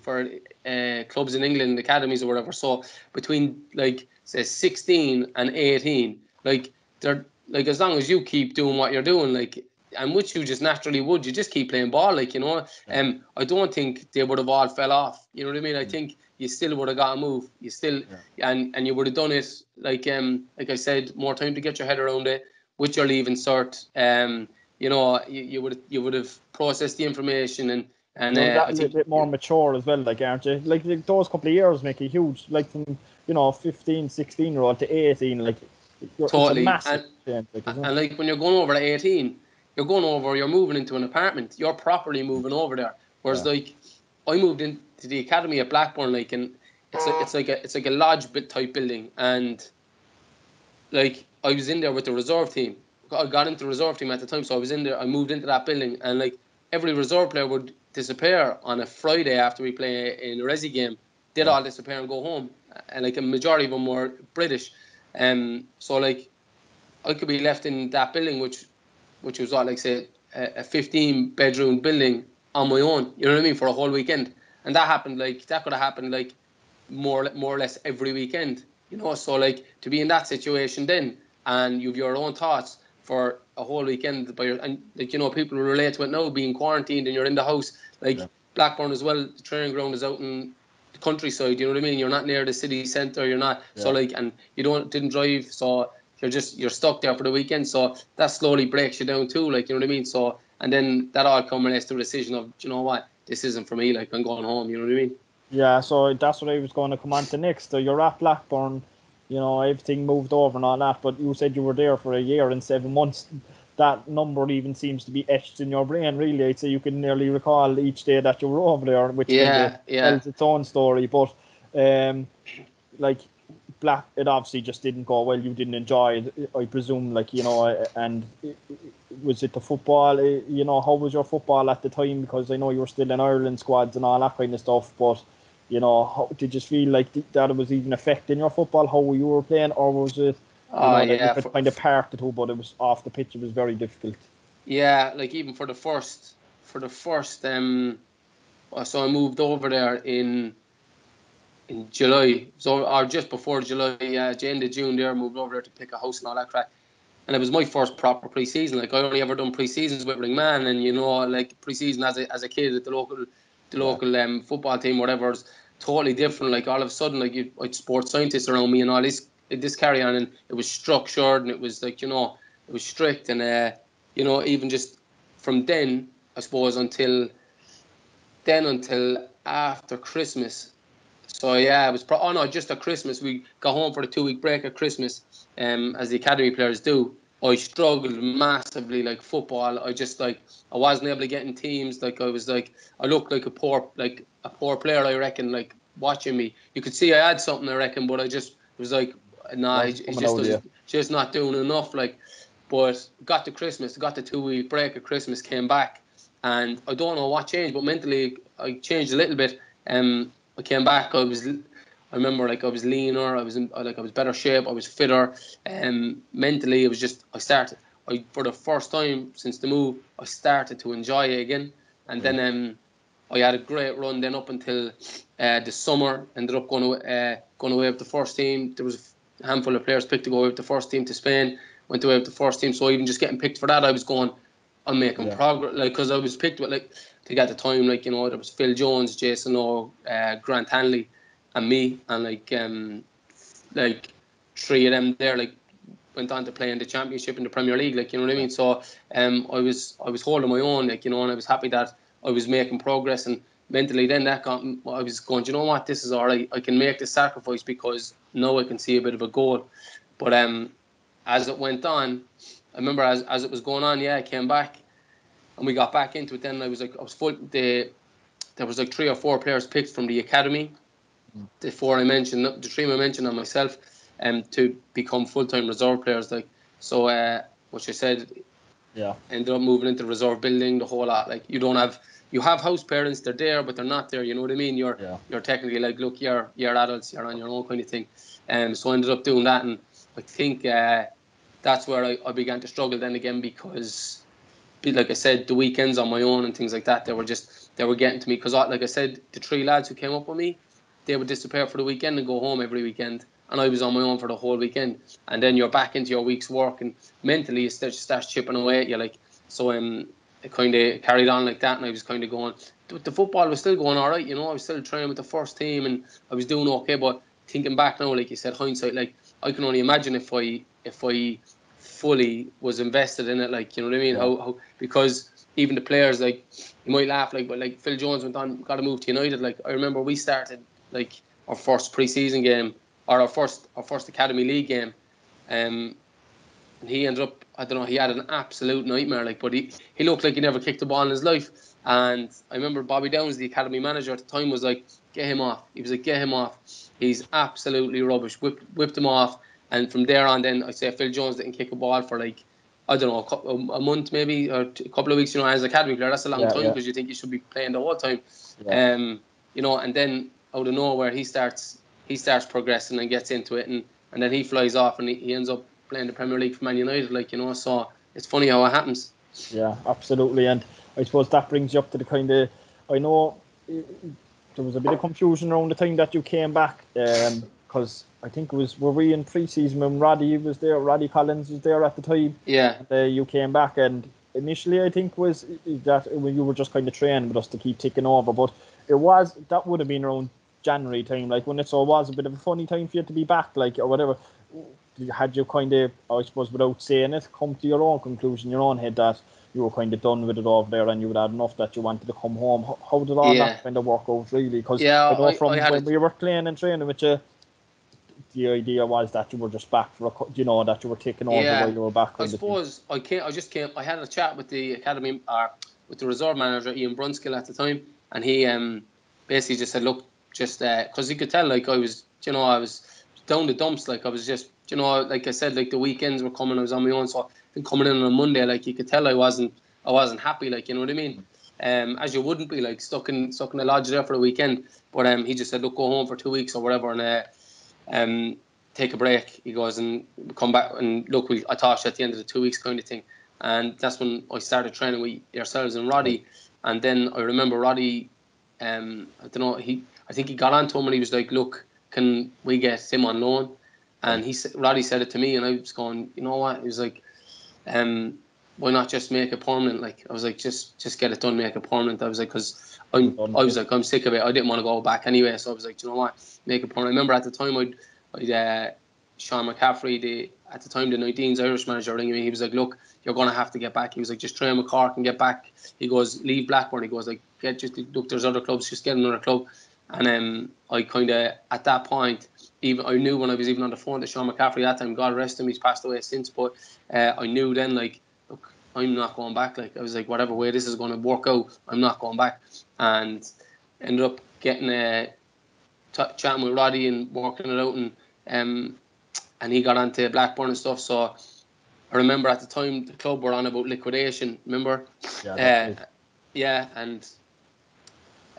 for uh, clubs in England, academies or whatever. So between like say 16 and 18, like they're like as long as you keep doing what you're doing, like and which you just naturally would, you just keep playing ball, like you know. Um, I don't think they would have all fell off. You know what I mean? I mm. think you still would have got a move. You still yeah. and and you would have done it like um like I said, more time to get your head around it with your leaving cert. Um, you know, you, you would you would have processed the information and and you know, uh, a little bit more mature as well, like aren't you? Like, like, those couple of years make a huge, like from you know 15, 16 year old to eighteen, like totally. and, change, like, and like when you're going over to eighteen, you're going over, you're moving into an apartment, you're properly moving over there. Whereas yeah. like I moved into the academy at Blackburn, like and it's like it's like a it's like a lodge bit type building, and like I was in there with the reserve team. I got into the reserve team at the time, so I was in there. I moved into that building, and like every reserve player would disappear on a Friday after we play in a Resi game. They'd all disappear and go home, and like a majority of them were British. Um, so like I could be left in that building, which which was like say a, a 15 bedroom building on my own. You know what I mean for a whole weekend, and that happened like that could have happened like more more or less every weekend. You know, so like to be in that situation then, and you've your own thoughts for a whole weekend by your, and like you know people relate to it now being quarantined and you're in the house like yeah. Blackburn as well the training ground is out in the countryside you know what I mean you're not near the city centre you're not yeah. so like and you don't didn't drive so you're just you're stuck there for the weekend. So that slowly breaks you down too, like you know what I mean. So and then that all culminates to a decision of you know what this isn't for me. Like I'm going home. You know what I mean? Yeah. So that's what I was going to come on to next. So you're at Blackburn. You know everything moved over and all that, but you said you were there for a year and seven months that number even seems to be etched in your brain, really. I'd say you can nearly recall each day that you were over there, which yeah, yeah. tells its own story. But um, like Black, it obviously just didn't go well. You didn't enjoy it, I presume. Like you know, and was it the football? You know, how was your football at the time? Because I know you were still in Ireland squads and all that kind of stuff. But you know, how, did you feel like that it was even affecting your football? How you were playing, or was it? Oh, you know, yeah, kind of parked the two, but it was off the pitch. It was very difficult. Yeah, like even for the first, for the first, um, so I moved over there in in July, so or just before July, yeah, uh, end of June. There, moved over there to pick a house and all that crap. And it was my first proper pre-season. Like I only ever done pre-seasons with Ringmahon, and you know, like pre-season as a as a kid at the local, the local um, football team, whatever, is totally different. Like all of a sudden, like you, like sports scientists around me and all this this carry on and it was structured and it was like you know it was strict and uh, you know even just from then I suppose until then until after Christmas. So yeah, it was pro- oh no, just at Christmas we got home for the two week break at Christmas, um, as the academy players do. I struggled massively, like football. I just like I wasn't able to get in teams. Like I was like I looked like a poor like a poor player. I reckon like watching me, you could see I had something. I reckon, but I just was like nah, just doesn't, just not doing enough. Like, but got to Christmas, got the two week break at Christmas, came back, and I don't know what changed, but mentally I changed a little bit. Um, I came back. I was, I remember like I was leaner. I was in, like I was better shape. I was fitter. Um, mentally it was just I started. I for the first time since the move, I started to enjoy it again, and then um. I had a great run then up until uh, the summer. Ended up going uh, going away with the first team. There was a handful of players picked to go with the first team to Spain, went away with the first team. So even just getting picked for that, I was going, I'm making yeah. progress. Like, because I was picked with, like, to get the time, like, you know, there was Phil Jones, Jason Lowe, uh, Grant Hanley, and me, and like, um, like, three of them there, like, went on to play in the championship in the Premier League, like you know what I mean. So um, I was I was holding my own, like you know, and I was happy that I was making progress and mentally then that got I was going, you know what, this is all right. I can make the sacrifice because now I can see a bit of a goal. But um, as it went on, I remember as, as it was going on, yeah, I came back and we got back into it. Then I was like, I was full. The there was like three or four players picked from the academy. Mm. The four I mentioned, the three I mentioned on myself, um, to become full time reserve players. Like so, uh, which I said, yeah, ended up moving into reserve building the whole lot. Like you don't have you have house parents, they're there, but they're not there. You know what I mean? You're yeah. you're technically like, look, you're you're adults, you're on your own kind of thing. And um, so I ended up doing that, and I think uh, that's where I, I began to struggle then again because, like I said, the weekends on my own and things like that, they were just they were getting to me because, like I said, the three lads who came up with me, they would disappear for the weekend and go home every weekend and I was on my own for the whole weekend. And then you're back into your week's work, and mentally it starts, starts chipping away at you. Like so, um, it kind of carried on like that, and I was kind of going. The football was still going all right, you know. I was still training with the first team, and I was doing okay. But thinking back now, like you said, hindsight, like I can only imagine if I if I fully was invested in it, like you know what I mean. How, how because even the players, like you might laugh, like but like Phil Jones went on, got to move to United. Like I remember we started like our first preseason game or our first our first academy league game, um, and he ended up I don't know he had an absolute nightmare like but he, he looked like he never kicked a ball in his life. And I remember Bobby Downes the academy manager at the time was like get him off. He was like get him off. He's absolutely rubbish. Whipped, whipped him off and from there on then I say Phil Jones didn't kick a ball for like I don't know a, a month maybe or a couple of weeks you know as academy player that's a long yeah, time because yeah. you think you should be playing the whole time yeah. um you know and then out of nowhere he starts he starts progressing and gets into it and and then he flies off and he, he ends up playing the Premier League for Man United, like you know. So it's funny how it happens. Yeah, absolutely, and I suppose that brings you up to the kind of I know eh, there was a bit of confusion around the time that you came back, because um, I think it was were we in pre-season when Roddy was there, Roddy Collins was there at the time. Yeah, uh, you came back, and initially I think was that when you were just kind of training with us to keep ticking over, but it was that would have been around January time, like when it so it was a bit of a funny time for you to be back, like or whatever had you kind of, I suppose, without saying it, come to your own conclusion, your own head that you were kind of done with it over there and you would have enough that you wanted to come home. How, how did all Yeah. that kind of work out really? Because Yeah, I know I- from I had when it- we were playing and training with you, the idea was that you were just back for a, you know, that you were taking over Yeah. while you were back. I kind of thing. suppose I came. I just came. I had a chat with the academy, or with the reserve manager Ian Brunskill at the time, and he um basically just said, "Look, just because he could tell, like I was, you know, I was down the dumps, like I was just, you know, like I said, like the weekends were coming, I was on my own, so then coming in on a Monday, like you could tell, I wasn't, I wasn't happy, like you know what I mean." Um, as you wouldn't be like stuck in stuck in the lodge there for the weekend, but um, he just said, "Look, go home for two weeks or whatever, and uh, um, take a break. He goes and come back and look. We I at the end of the two weeks kind of thing, and that's when I started training with yourselves and Roddy. And then I remember Roddy, um, I don't know, he I think he got on to him and he was like, "Look, can we get him on loan?" And he said, Roddy said it to me, and I was going, "You know what?" He was like, um, "Why not just make it permanent?" Like I was like, "Just just get it done, make it permanent." I was like, "Cause I'm I was like, I'm sick of it. I didn't want to go back anyway." So I was like, "You know what? Make it permanent." I remember at the time I'd I'd, uh, Sean McCaffrey, the at the time the 19s Irish manager, ringing me. He was like, "Look, you're going to have to get back." He was like, "Just train with Cork and get back." He goes, "Leave Blackburn." He goes, "Like, get just look. There's other clubs. Just get another club." And um, I kind of at that point, even I knew when I was even on the phone to Sean McCaffrey that time. God rest him, he's passed away since. But uh, I knew then, like, I'm not going back. Like, I was like, whatever way this is going to work out, I'm not going back. And ended up getting a t- chatting with Roddy and working it out and um, and he got onto Blackburn and stuff. So I remember at the time the club were on about liquidation. Remember? Yeah, Uh, yeah, and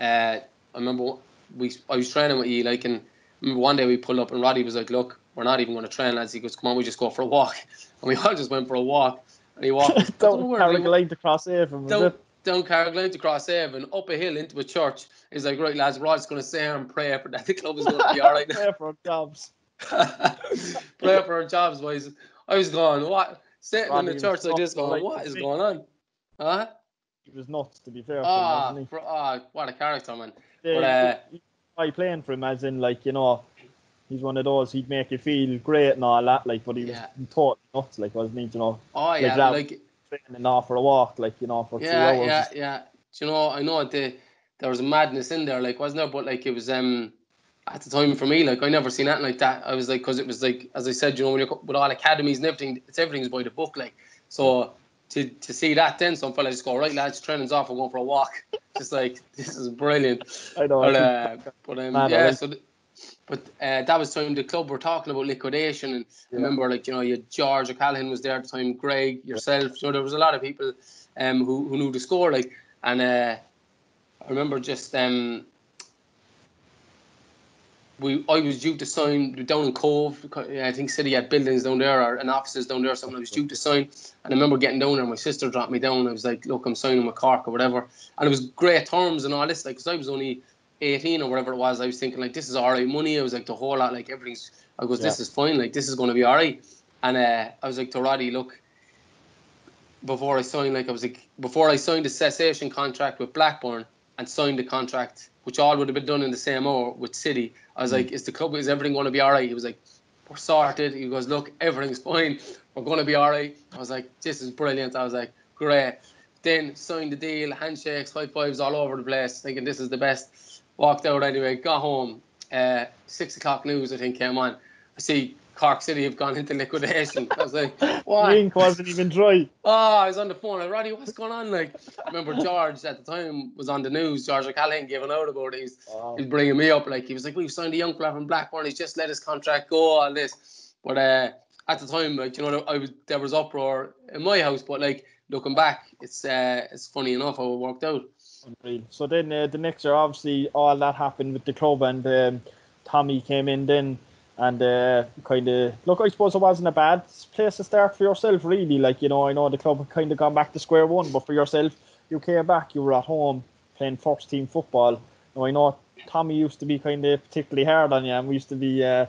uh, I remember we I was training with you like, and remember one day we pulled up and Roddy was like, "Look, we're not even going to train, lads." He goes, "Come on, we just go for a walk," <laughs> and we all just went for a walk. And he walked don't know Down where he wa- Carrigaline to Crosshaven, down, it? down to Crosshaven, up a hill into a church. He's like, right, lads, we're all just going to say and pray for that <laughs> the club is going to be all right. Yeah, for our jobs. <laughs> pray for our jobs, boys. I was going, what? Sitting in the church like this, going, like, what is going on? Huh? He was nuts, to be fair. him, Ah, wasn't he? for, ah, what a character, man. Yeah, But, uh, he- I playing for him as in like you know he's one of those he'd make you feel great and all that like but he was Yeah. totally nuts like wasn't he you know Oh, yeah, that- like, training off for a walk like you know for two yeah, hours yeah, yeah. Do you know, I know the, there was a madness in there, like, wasn't there? But, like, it was, um, at the time for me, like, I never seen anything like that. I was like, because it was like, as I said, you know, when you're with all academies and everything, it's everything's by the book, like, so to, to see that then, some fella just go, right, lads, training's off, we're going for a walk. <laughs> Just like, this is brilliant. I know But, uh, but um, yeah, so, th- but uh, that was time the club were talking about liquidation, and Yeah. I remember like you know, you had George O'Callaghan was there at the time, Greg, yourself. So there was a lot of people um who, who knew the score, like, and uh, I remember just um. We, I was due to sign down in Cobh. I think City had buildings down there or and offices down there or something. I was due to sign, and I remember getting down there. My sister dropped me down. I was like, "Look, I'm signing with Cork or whatever," and it was great terms and all this. Like, because I was only 18 or whatever it was, I was thinking like this is all right money. I was like the whole lot, like everything's. I was goes, this is fine. Like this is going to be all right. And uh, I was like to Roddy, look. Before I signed, like I was like, before I signed the cessation contract with Blackburn and signed the contract, which all would have been done in the same hour with City. I was like, is the club, is everything going to be all right? He was like, we're sorted. He goes, look, everything's fine. We're going to be all right. I was like, this is brilliant. I was like, great. Then signed the deal, handshakes, high fives all over the place, thinking this is the best. Walked out anyway, got home. Uh, six o'clock news, I think, came on. I see Cork City have gone into liquidation. I was like, the <laughs> what? ink wasn't even dry <laughs> Oh, I was on the phone. Like, Roddy, what's going on? Like, I remember George at the time was on the news. George O'Callaghan giving out about it. He's, Wow. he was bringing me up. Like, he was like, we've signed a young player from Blackburn. He's just let his contract go. All this, but uh, at the time, like, you know, I was there was uproar in my house. But like looking back, it's uh, it's funny enough how it worked out. Unreal. So then uh, the next year, obviously, all that happened with the club, and um, Tommy came in then, and uh, kind of look. I suppose it wasn't a bad place to start for yourself, really. Like you know, I know the club had kind of gone back to square one, but for yourself, you came back. You were at home playing first team football. Now I know Tommy used to be kind of particularly hard on you, and we used to be. Uh,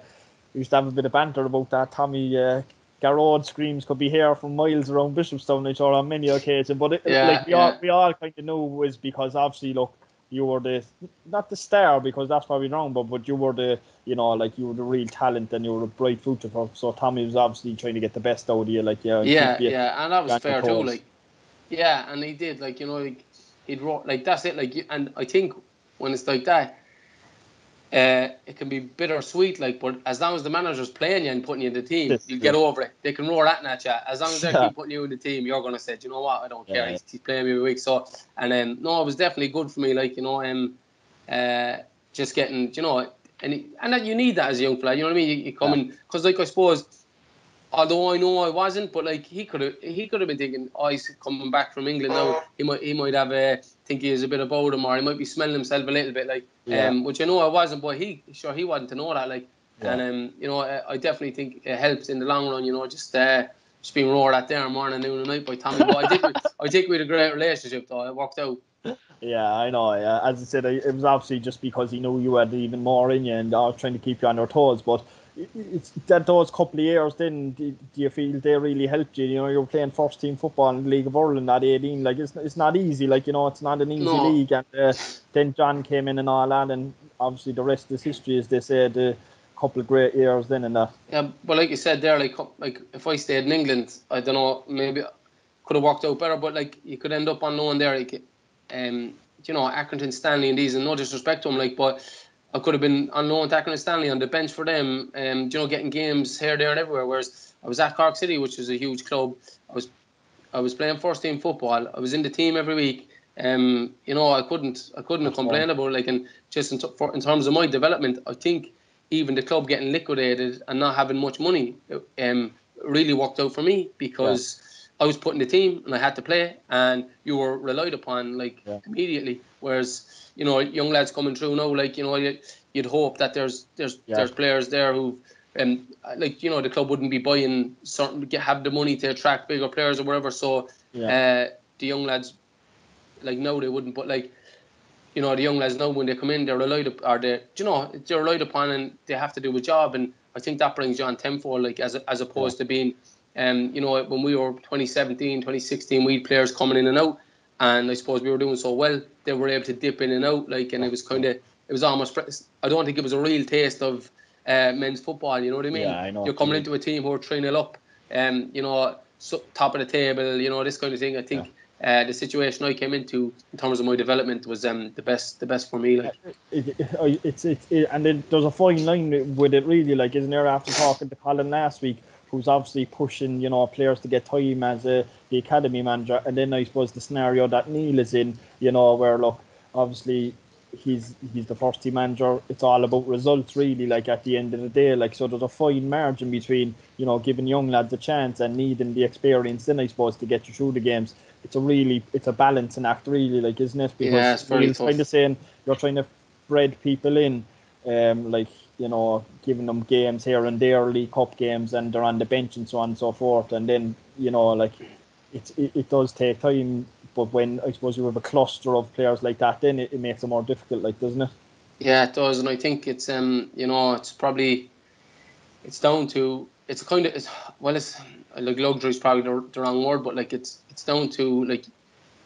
we used to have a bit of banter about that. Tommy uh, Gearóid screams could be heard from miles around Bishopstown, I'm sure, on many occasions. But it, Yeah, like we all we all kind of knew was because obviously, look, you were the not the star because that's probably wrong, but but you were the you know like you were the real talent and you were a bright future for. So Tommy was obviously trying to get the best out of you, like yeah, yeah, yeah, and that was fair too. Like yeah, and he did like you know like he'd wrote like that's it like and I think when it's like that uh, it can be bittersweet, like, but as long as the manager's playing you and putting you in the team, you get over it. They can roar at at you. As long as they <laughs> keep putting you in the team, you're gonna say, you know what, I don't care. Yeah. He's, he's, playing me every week. So, and um, no, it was definitely good for me. Like, you know, um, uh, just getting, you know, and and that you need that as a young player. You know what I mean? You, you come yeah. in because, like, I suppose although I know I wasn't, but like he could have he could have been thinking, oh, he's coming back from England now. He might he might have a think he is a bit about him, or he might be smelling himself a little bit, like yeah. um, which I know I wasn't, but he sure he wasn't to know that, like, yeah. and um, you know, I, I, definitely think it helps in the long run, you know, just uh, just being roared at there morning, noon, and night by Tommy. But I think we, <laughs> I think we had a great relationship though. It worked out. Yeah, I know. Yeah. As I said, it was obviously just because he knew you had even more in you and I was trying to keep you on your toes. But it's that those couple of years then do, do, you feel they really helped you you know you're playing first team football in the League of Ireland at 18 like it's, it's not easy like you know it's not an easy no. league and uh, then John came in and all that and obviously the rest is history as they say the couple of great years then and that yeah but like you said there like like if I stayed in England I don't know maybe could have worked out better but like you could end up on loan there like um you know Accrington Stanley and these and no disrespect to them like but I could have been on loan to Accrington Stanley on the bench for them, um, you know, getting games here, there, and everywhere. Whereas I was at Cork City, which is a huge club. I was I was playing first team football. I was in the team every week. Um, you know, I couldn't I couldn't That's complain about it. Like, and just in, t- for, in terms of my development, I think even the club getting liquidated and not having much money um, really worked out for me because. I was put in the team and I had to play, and you were relied upon like yeah. immediately. Whereas you know, young lads coming through now, like you know, you'd hope that there's there's yeah. there's players there who, um, like you know, the club wouldn't be buying certain have the money to attract bigger players or whatever. So, yeah. uh, the young lads, like no, they wouldn't, but like, you know, the young lads now when they come in, they're relied up, or they, you know, they're relied upon and they have to do a job, and I think that brings you on tenfold, like as as opposed yeah. to being. Um, you know, when we were 2017, 2016, we had players coming in and out, and I suppose we were doing so well, they were able to dip in and out, like, and it was kind of, it was almost, I don't think it was a real taste of uh, men's football, you know what I mean? Yeah, I know. You're coming into a team who are 3 0 up, um, you know, so, top of the table, you know, this kind of thing. I think yeah. uh, the situation I came into in terms of my development was um, the best, the best for me. Like, it, it, it's, it, it, and then there's a fine line with it, really. Like, isn't there? After talking to Colin last week, who's obviously pushing, you know, players to get time as a, the academy manager. And then I suppose the scenario that Neil is in, you know, where look, obviously he's he's the first team manager. It's all about results, really. Like at the end of the day, like so, there's a fine margin between you know giving young lads a chance and needing the experience. Then I suppose to get you through the games, it's a really it's a balancing act, really. Like isn't it? Because yeah, it's very tough. kind of saying you're trying to bred people in, um, like you know, giving them games here and there, League Cup games, and they're on the bench and so on and so forth. And then, you know, like it, it, it does take time, but when I suppose you have a cluster of players like that, then it, it makes it more difficult, like, doesn't it? Yeah, it does. And I think it's, um, you know, it's probably, it's down to, it's kind of, it's, well, it's, like luxury is probably the, the wrong word, but like it's, it's down to, like,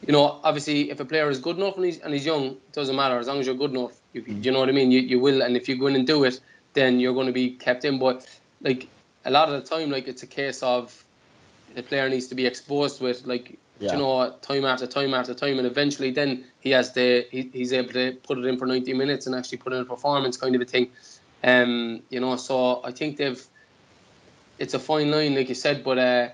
you know, obviously, if a player is good enough and he's and he's young, it doesn't matter as long as you're good enough. You, mm. you know what I mean? You, you will, and if you go in and do it, then you're going to be kept in. But like a lot of the time, like it's a case of the player needs to be exposed with like yeah. you know time after time after time, and eventually then he has the he, he's able to put it in for 90 minutes and actually put in a performance kind of a thing. Um, you know, so I think they've it's a fine line, like you said, but uh,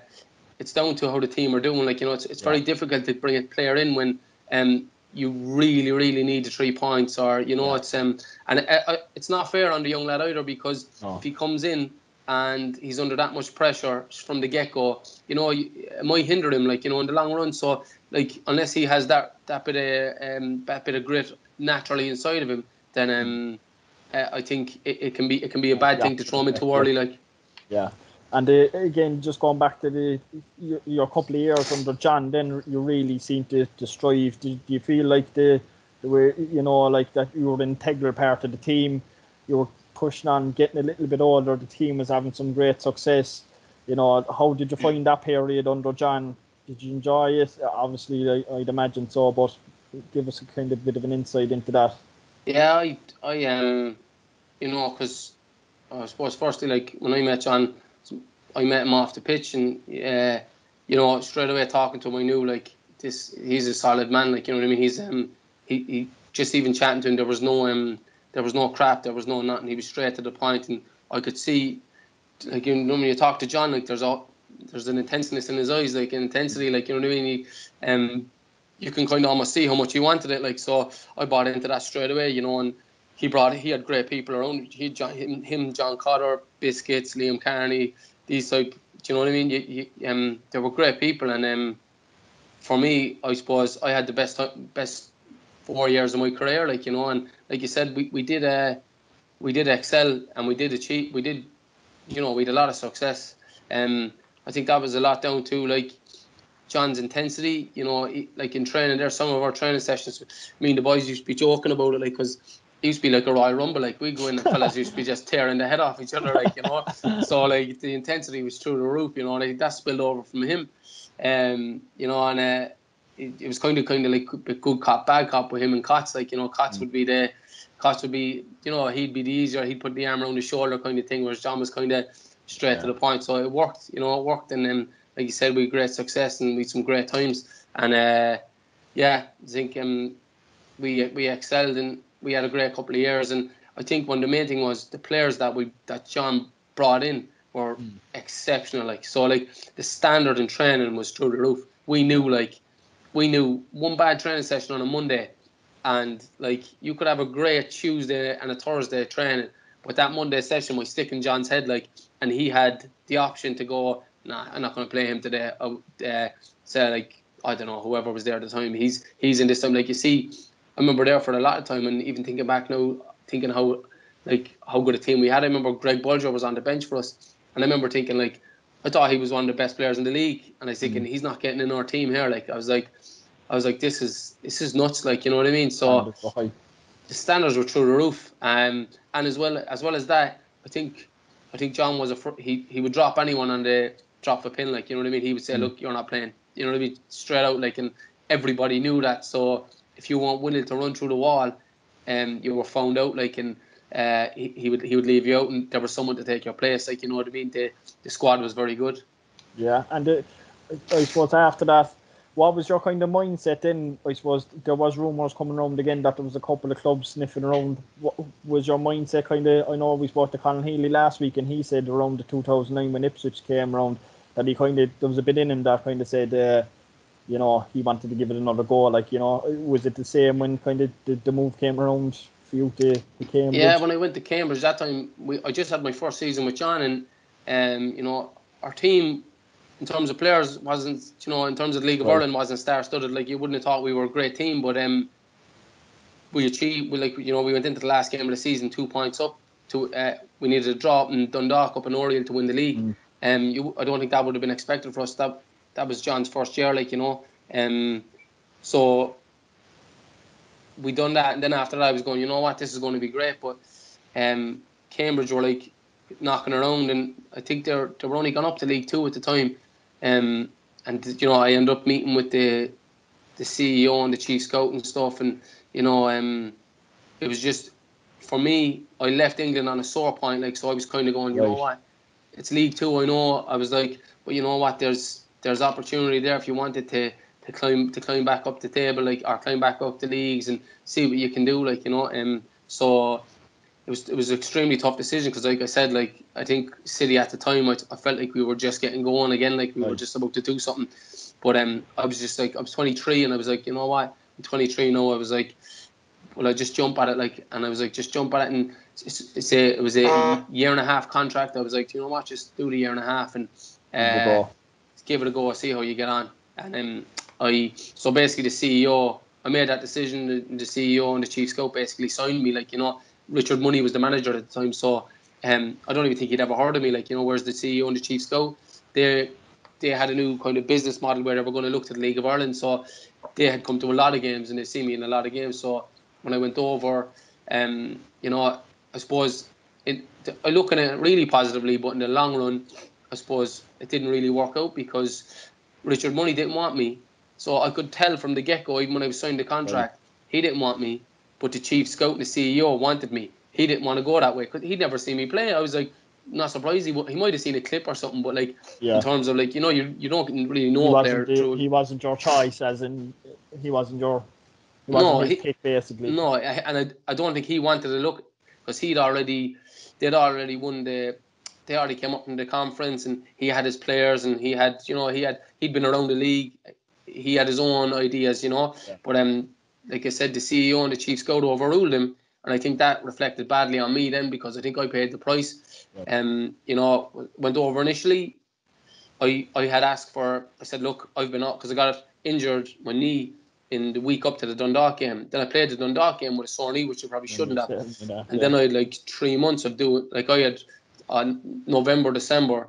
it's down to how the team are doing. Like you know, it's it's yeah. very difficult to bring a player in when um you really, really need the three points, or you know, yeah. it's um, and it, uh, it's not fair on the young lad either because oh. if he comes in and he's under that much pressure from the get go, you know, it might hinder him, like you know, in the long run. So, like, unless he has that that bit of um, that bit of grit naturally inside of him, then um, uh, I think it, it can be it can be a bad yeah. thing to throw him into early, like. Yeah, and uh, again, just going back to the your, your, couple of years under John, then you really seem to, to strive. Do, do you feel like the, the way you know, like that you were an integral part of the team? You were pushing on, getting a little bit older. The team was having some great success. You know, how did you find that period under John? Did you enjoy it? Obviously, I, would imagine so. But give us a kind of bit of an insight into that. Yeah, I, I um, you know, because I suppose firstly, like when I met John, I met him off the pitch, and uh, you know, straight away talking to him, I knew like this, he's a solid man. Like you know what I mean. He's um, he, he just even chatting to him, there was no um, there was no crap, there was no nothing. He was straight to the point, and I could see, like you know, when you talk to John, like there's a there's an intenseness in his eyes, like an intensity, like you know what I mean. He, um, you can kind of almost see how much he wanted it. Like so, I bought into that straight away, you know, and he brought he had great people around. He him, him John Cotter, Biscuits, Liam Kearney, these like Do you know what I mean? You, you, um, they were great people, and um, for me, I suppose I had the best best four years of my career. Like you know, and like you said, we we did uh, we did excel and we did achieve. We did, you know, we had a lot of success. Um, I think that was a lot down to like John's intensity. You know, like in training, there some of our training sessions. I mean, the boys used to be joking about it, like because it used to be like a Royal Rumble. Like we go in, the fellas used to be just tearing the head off each other, like you know. so like the intensity was through the roof. You know, like that spilled over from him. Um, you know, and uh, it, it, was kind of kind of like a good cop, bad cop with him and Cots. Like you know, Cots mm. would be the Cots would be, you know, he'd be the easier. He'd put the arm around the shoulder kind of thing, whereas John was kind of straight yeah. to the point. So it worked. You know, it worked, and then like you said, we had great success and we had some great times. And uh, yeah, I think um, we we excelled and we had a great couple of years. And I think one of the main thing was the players that we that John brought in were mm. exceptional. Like so, like the standard in training was through the roof. We knew like we knew one bad training session on a Monday, and like you could have a great Tuesday and a Thursday training, but that Monday session was sticking John's head like, and he had the option to go. Nah, I'm not going to play him today. Uh, uh, say like I don't know whoever was there at the time. He's he's in this time. Like you see, I remember there for a lot of time, and even thinking back now, thinking how like how good a team we had. I remember Greg Bulger was on the bench for us, and I remember thinking like I thought he was one of the best players in the league, and I was thinking mm. he's not getting in our team here. Like I was like, I was like, this is this is nuts. Like you know what I mean? So the standards were through the roof, um, and as well as well as that, I think I think John was a fr- he he would drop anyone on the drop a pin. Like you know what I mean? He would say, mm. look, you're not playing. You know what I mean? Straight out, like, and everybody knew that. So if you weren't willing to run through the wall, um, you were found out. Like and uh, he, he would he would leave you out, and there was someone to take your place. Like you know what I mean? The the squad was very good. Yeah, and uh, I suppose after that, what was your kind of mindset then? I suppose there was rumours coming around again that there was a couple of clubs sniffing around. What was your mindset kind of? I know we spoke to Colin Healy last week, and he said around the 2009 when Ipswich came around that he kind of there was a bit in him that kind of said. Uh, you know, he wanted to give it another go. Like, you know, was it the same when kind of the, the move came around for you to, to Cambridge? Yeah, when I went to Cambridge that time, we, I just had my first season with John, and um, you know, our team in terms of players wasn't, you know, in terms of the League of right. Ireland wasn't star-studded. Like you wouldn't have thought we were a great team, but um, we achieved. We like, you know, we went into the last game of the season two points up. To uh, we needed a drop in Dundalk up in Oriel to win the league. Mm. Um, you, I don't think that would have been expected for us. That that was John's first year, like you know. Um, so we done that, and then after that, I was going, you know what, this is going to be great. But um, Cambridge were like knocking around, and I think they're they were only gone up to League Two at the time. Um, and you know, I ended up meeting with the the CEO and the chief scout and stuff, and you know, um, it was just for me. I left England on a sore point, like so. I was kind of going, you right. know what, it's League Two. I know. I was like, but you know what, there's there's opportunity there if you wanted to to climb to climb back up the table, like or climb back up the leagues and see what you can do, like you know. Um, so it was it was an extremely tough decision because, like I said, like I think City at the time, I, I felt like we were just getting going again, like we right. were just about to do something. But um, I was just like I was 23 and I was like, you know what, I'm 23 now. I was like, well, I just jump at it, like, and I was like, just jump at it, and it's, it's a it was a uh, year and a half contract. I was like, you know what, just do the year and a half and uh, give it a go, see how you get on, and then I so basically the CEO. I made that decision. The, the CEO and the chief scout basically signed me. Like you know, Richard Money was the manager at the time, so um, I don't even think he'd ever heard of me. Like you know, whereas the CEO and the chief scout, they they had a new kind of business model where they were going to look to the League of Ireland. So they had come to a lot of games and they see me in a lot of games. So when I went over, um, you know, I suppose it, I look at it really positively, but in the long run, I suppose it didn't really work out because Richard Money didn't want me So I could tell from the get go, even when I was signing the contract, right. he didn't want me, but the chief scout and the CEO wanted me. He didn't want to go that way because he'd never seen me play. I was like, not surprised he, he might have seen a clip or something, but like yeah. in terms of like you know you you don't really know he wasn't, the, he wasn't your choice, as in he wasn't your he wasn't no, he, pick basically. No, and I, I don't think he wanted to look because he'd already they'd already won the they already came up in the conference and he had his players and he had you know he had he'd been around the league he had his own ideas you know yeah. but um like I said the CEO and the chief scout overruled him and I think that reflected badly on me then because I think I paid the price yeah. um you know went over initially I I had asked for I said look I've been out because I got injured my knee in the week up to the Dundalk game. Then I played the Dundalk game with a sore knee, which I probably shouldn't have. <laughs> Yeah, and then I had like three months of doing like I had on November, December,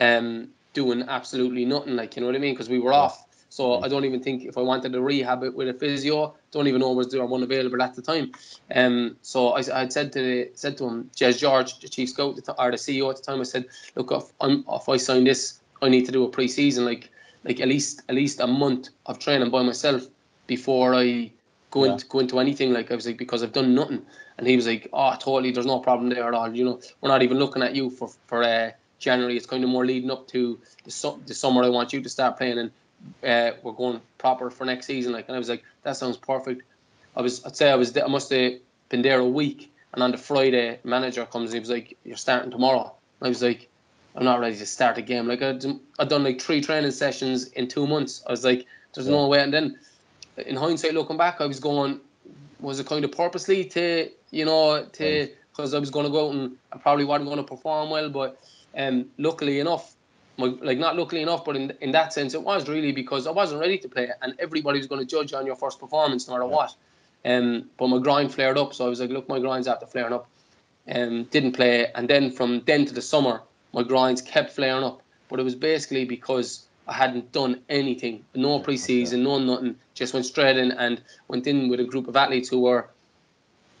um, doing absolutely nothing. Like you know what I mean? Because we were off. So I don't even think if I wanted to rehab it with a physio, don't even know was there one available at the time. Um, so I I said to the, said to him, Jez George, the chief scout or the CEO at the time, I said, look, if, I'm, if I sign this, I need to do a pre-season, like like at least at least a month of training by myself before I go yeah. into go into anything. Like I was like because I've done nothing. And he was like, "Oh, totally. There's no problem there at all. You know, we're not even looking at you for for uh, January. It's kind of more leading up to the, su- the summer. I want you to start playing, and uh, we're going proper for next season. Like, and I was like, that sounds perfect. I was, I'd say I was, I must have been there a week, and on the Friday, manager comes and he was like, "You're starting tomorrow." And I was like, "I'm not ready to start a game." Like I'd, I'd done like three training sessions in two months. I was like, "There's yeah. no way." And then, in hindsight, looking back, I was going, was it kind of purposely to you know to because I was going to go out and I probably wasn't going to perform well, but um, luckily enough, my, like not luckily enough, but in in that sense, it was really because I wasn't ready to play, and everybody was going to judge on your first performance no matter yeah. what. Um, but my grind flared up, so I was like, look, my grind's after flaring up. Um, didn't play, and then from then to the summer, my grinds kept flaring up. But it was basically because I hadn't done anything, no preseason, no nothing. Just went straight in and went in with a group of athletes who were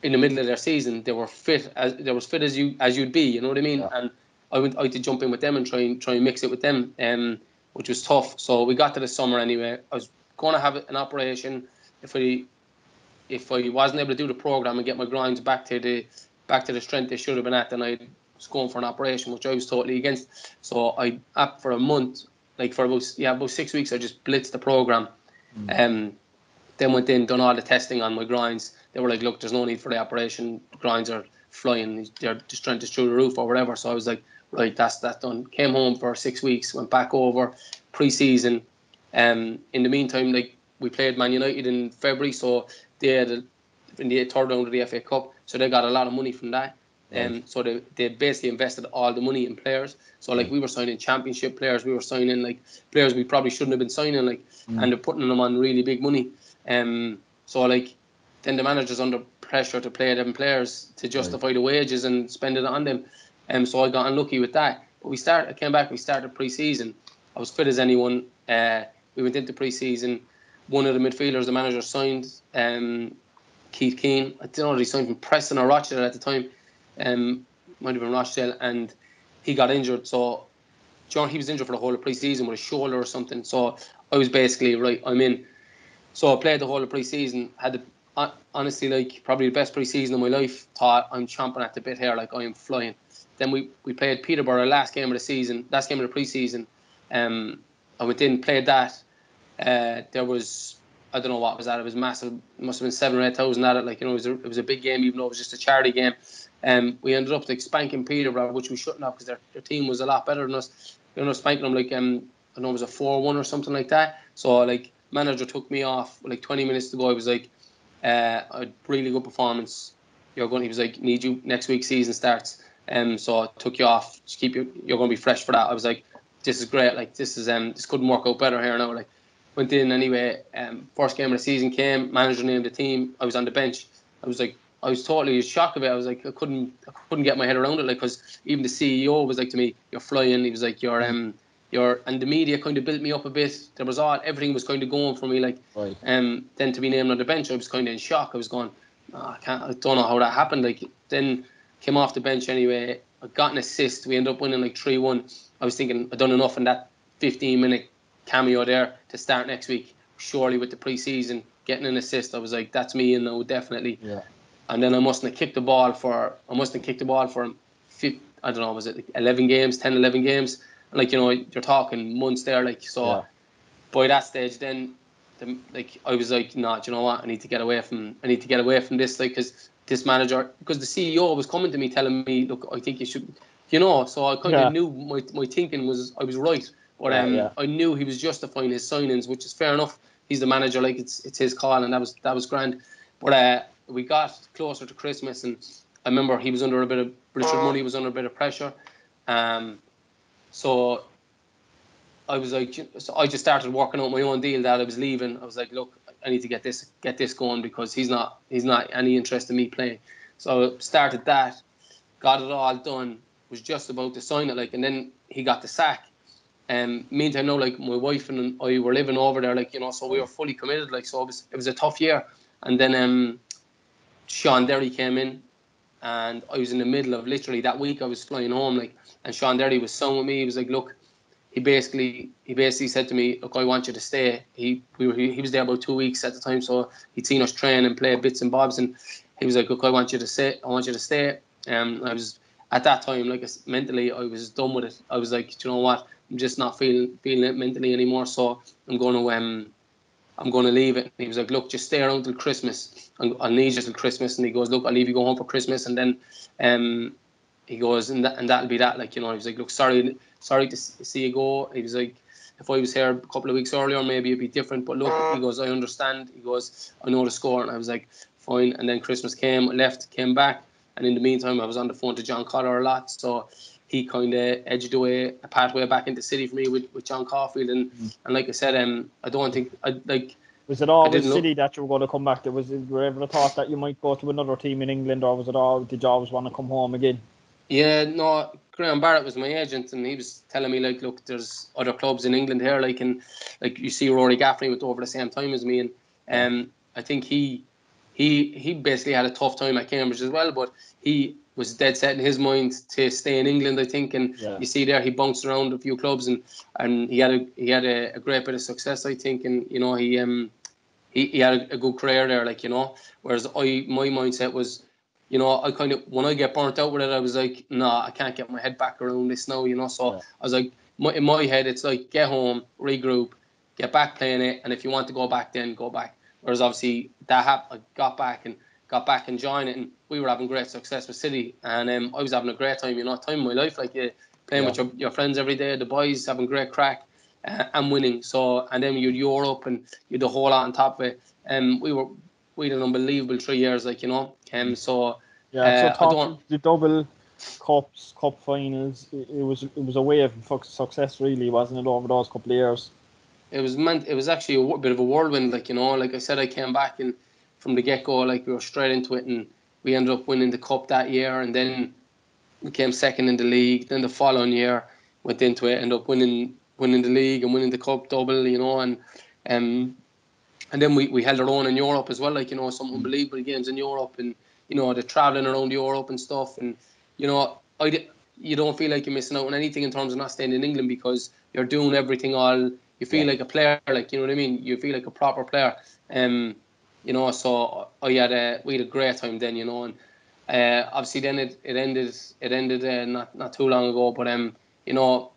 in the middle of their season. They were fit as they were as fit as you as you'd be. You know what I mean? Yeah. And I went I had to jump in with them and try and try and mix it with them, um, which was tough. So we got to the summer anyway. I was going to have an operation if I if I wasn't able to do the program and get my grinds back to the back to the strength they should have been at, then I was going for an operation, which I was totally against. So I up for a month like for about yeah about six weeks I just blitzed the program, mm. um, then went in done all the testing on my grinds. They were like, look, there's no need for the operation. Grinds are flying. They're just trying to through the roof or whatever. So I was like, right, that's that done. Came home for six weeks. Went back over pre-season. Um, in the meantime, like we played Man United in February, so they had a, in the third round of the FA Cup, so they got a lot of money from that. Um, so they, they basically invested all the money in players. So like we were signing championship players, we were signing like players we probably shouldn't have been signing, like, mm. and they're putting them on really big money. Um, so like then the manager's under pressure to play them players to justify right. the wages and spend it on them. Um, so I got unlucky with that. But we start, I came back, we started pre-season. I was fit as anyone. Uh, we went into pre-season. One of the midfielders the manager signed, um, Keith Keane. I don't know he signed from Preston or Rochdale at the time um, might have been Rochdale, and he got injured. So, John, he was injured for the whole of pre-season with a shoulder or something. So I was basically right. I'm in. So I played the whole of pre-season. Had the, honestly like probably the best pre-season of my life. Thought I'm chomping at the bit here, like I am flying. Then we we played Peterborough last game of the season, last game of the pre-season. Um, I went in, played that. Uh, there was I don't know what was that. It was massive. It must have been seven or eight thousand at it. Like you know, it was a, it was a big game, even though it was just a charity game. Um, we ended up like spanking Peterborough, which we shouldn't have because their, their team was a lot better than us. You know, spanking them like um, I know it was a four-one or something like that. So like manager took me off like 20 minutes to go. I was like, uh, a really good performance. You're going. He was like, need you next week. Season starts. Um, so I took you off. Just keep you. You're going to be fresh for that. I was like, this is great. Like this is um, this couldn't work out better here now. Like went in anyway. Um, first game of the season came. Manager named the team. I was on the bench. I was like, I was totally shocked of it. I was like, I couldn't, I couldn't get my head around it. Like, because even the CEO was like to me, "You're flying." He was like, "You're um, you're," and the media kind of built me up a bit. There was all everything was kind of going for me. Like, right. um, then to be named on the bench, I was kind of in shock. I was going, oh, I can't, I don't know how that happened. Like, then came off the bench anyway. I got an assist. We ended up winning like three one. I was thinking I'd done enough in that 15 minute cameo there to start next week. surely with the preseason getting an assist, I was like, that's me, and you know, definitely. Yeah. And then I mustn't have kicked the ball for I mustn't have kicked the ball for 50, I don't know, was it like 11 games, 10, 11 games? And like you know, you're talking months there, like so. Yeah. By that stage, then, the, like I was like, nah, you know what? I need to get away from I need to get away from this, like, because this manager, because the CEO was coming to me telling me, look, I think you should, you know. So I kind Yeah. of knew my my thinking was I was right, but Yeah, um, yeah. I knew he was justifying his signings, which is fair enough. He's the manager, like it's it's his call, and that was that was grand. But uh, we got closer to Christmas, and I remember he was under a bit of Richard Money was under a bit of pressure. Um, so I was like, so I just started working out my own deal that I was leaving. I was like, look, I need to get this get this going because he's not he's not any interest in me playing. So I started that, got it all done, was just about to sign it, like, and then he got the sack. And Um, meantime, now like my wife and I were living over there, like you know, so we were fully committed, like so it was it was a tough year. And then um, Shaun Derry came in, and I was in the middle of literally that week I was flying home, like, and Shaun Derry was saying with me, he was like, look, he basically he basically said to me, look, I want you to stay. He we were he, he was there about two weeks at the time, so he'd seen us train and play bits and bobs, and he was like, look, I want you to stay. I want you to stay. Um, I was at that time, like mentally, I was done with it. I was like, do you know what? I'm just not feeling feeling it mentally anymore. So I'm going to um, I'm going to leave it. And he was like, look, just stay around till Christmas. I'll need you till Christmas. And he goes, look, I'll leave you go home for Christmas, and then um, he goes, and that and that'll be that. Like you know, he was like, look, sorry, sorry to see you go. He was like. If I was here a couple of weeks earlier, maybe it'd be different. But look, he goes, I understand. He goes, I know the score, and I was like, fine. And then Christmas came, left, came back, and in the meantime, I was on the phone to John Cotter a lot. So he kind of edged away a pathway back into City for me with, with John Caulfield. And and like I said, um, I don't think I like Was it always didn't City that you were going to come back to? Was it there ever a thought that you might go to another team in England, or was it all? Did you always want to come home again? Yeah, no, Graham Barrett was my agent, and he was telling me like, look, there's other clubs in England here, like, and like you see Rory Gaffney with over the same time as me, and um, I think he he he basically had a tough time at Cambridge as well, but he was dead set in his mind to stay in England, I think, and Yeah. you see there he bounced around a few clubs, and and he had a he had a, a great bit of success, I think, and you know he um he, he had a, a good career there, like you know, whereas I my mindset was you know, I kind of when I get burnt out with it, I was like, nah, I can't get my head back around this now, you know. So Yeah. I was like, my, in my head, it's like get home, regroup, get back playing it, and if you want to go back, then go back. Whereas obviously that happened, I got back and got back and joined it, and we were having great success with City, and um, I was having a great time, you know, time of my life, like uh, playing with your, your friends every day, the boys having great crack. Uh, and winning, so and then you Europe and you the whole lot on top of it. Um, we were we had an unbelievable three years, like you know. Um, so Yeah, Uh, so talk don't- the double cups, cup finals. It, it was it was a way of success, really, wasn't it? Over those couple of years. it was meant it was actually a bit of a whirlwind like you know like i said i came back and from the get-go like we were straight into it and we ended up winning the cup that year and then we came second in the league. Then the following year went into it ended up winning winning the league and winning the cup double you know and um and then we, we held our own in Europe as well like you know some unbelievable games in Europe and you know the traveling around Europe and stuff and you know I you don't feel like you're missing out on anything in terms of not staying in England because you're doing everything all you feel Yeah. like a player like you know what I mean? You feel like a proper player. Um you know so I had a we had a great time then you know and uh, obviously then it, it ended it ended uh, not not too long ago but um you know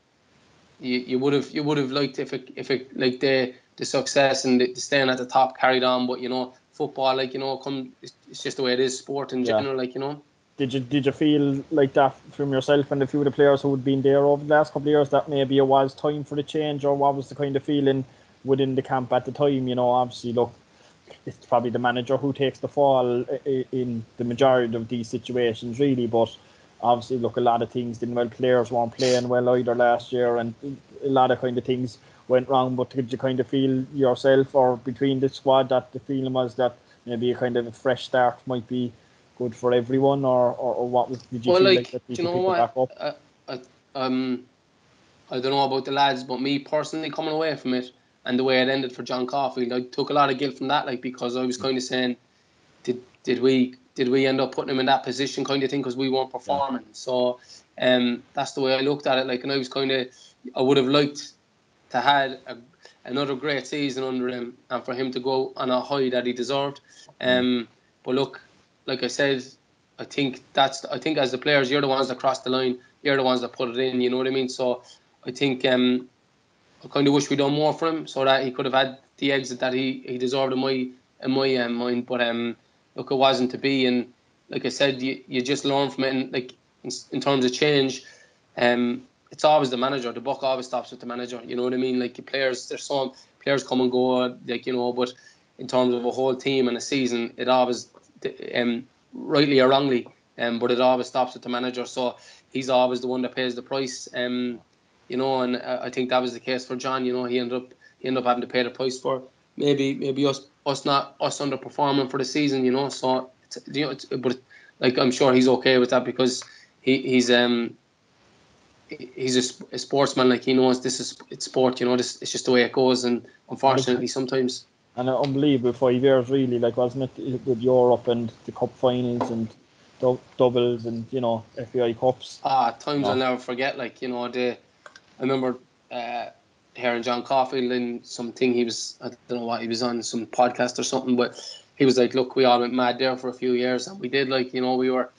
you, you would have you would have liked if it if it like the the success and the, the staying at the top carried on but you know football like you know come it's, it's just the way it is sport in Yeah. general like you know Did you did you feel like that from yourself and a few of the players who had been there over the last couple of years that maybe it was time for the change, or what was the kind of feeling within the camp at the time? You know, obviously, look, it's probably the manager who takes the fall in the majority of these situations, really. But obviously, look, a lot of things didn't well. Players weren't playing well either last year, and a lot of kind of things went wrong. But did you kind of feel yourself or between the squad that the feeling was that maybe a kind of a fresh start might be good for everyone, or, or, or what was, did you well feel like, like, that you know what up? I, I, um I don't know about the lads but me personally coming away from it and the way it ended for John Caulfield I took a lot of guilt from that like because I was kind of saying did did we did we end up putting him in that position kind of thing because we weren't performing so um that's the way I looked at it like and I was kind of I would have liked to had a, another great season under him and for him to go on a high that he deserved. Um, but look, like I said, I think that's I think as the players, you're the ones that cross the line. You're the ones that put it in. You know what I mean? So I think um, I kind of wish we'd done more for him so that he could have had the exit that he, he deserved in my in my um, mind. But um, look, it wasn't to be. And like I said, you, you just learn from it. And like in, in terms of change, um, it's always the manager. The buck always stops with the manager. You know what I mean? Like players, there's some players come and go. Like you know, but in terms of a whole team and a season, it always, um, rightly or wrongly, um, but it always stops with the manager. So he's always the one that pays the price. Um, you know, and I think that was the case for John. You know, he ended up he ended up having to pay the price for maybe maybe us us not us underperforming for the season. You know, so you know, but like I'm sure he's okay with that because he he's um he's a, a, sportsman. Like he knows this is it's sport. You know, this it's just the way it goes, and unfortunately sometimes. And an unbelievable five years, really. Like wasn't it with Europe and the cup finals and doubles and you know FAI cups. Ah, times I'll never forget. Like you know, the I remember uh, hearing John Caulfield in something he was I don't know what he was on some podcast or something, but he was like, "Look, we all went mad there for a few years, and we did like you know we were."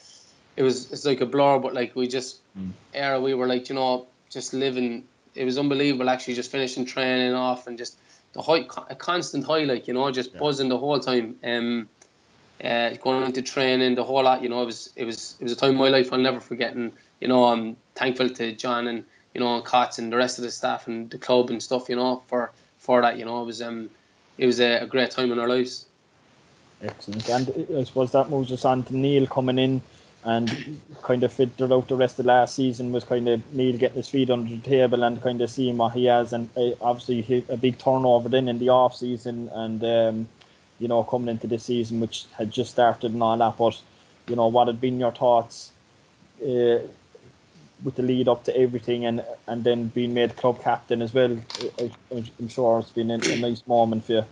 It was it's like a blur, but like we just mm. era we were like you know just living. It was unbelievable actually, just finishing training off and just the high, a constant high, like you know, just yeah. buzzing the whole time. Um, uh, going into training, the whole lot. You know, it was it was it was a time in my life I'll never forget. And you know, I'm thankful to John and you know, and Cots and the rest of the staff and the club and stuff, you know, for for that. You know, it was um, it was a, a great time in our lives. Excellent, and I suppose that moves us on to Neil coming in and kind of fitted out the rest of last season was kind of Neil getting his feet under the table and kind of seeing what he has and uh, obviously a big turnover then in the off season and um, you know coming into this season which had just started and all that but you know what had been your thoughts uh, with the lead up to everything and and then being made club captain as well. I, am sure it's been a, a, nice moment for you.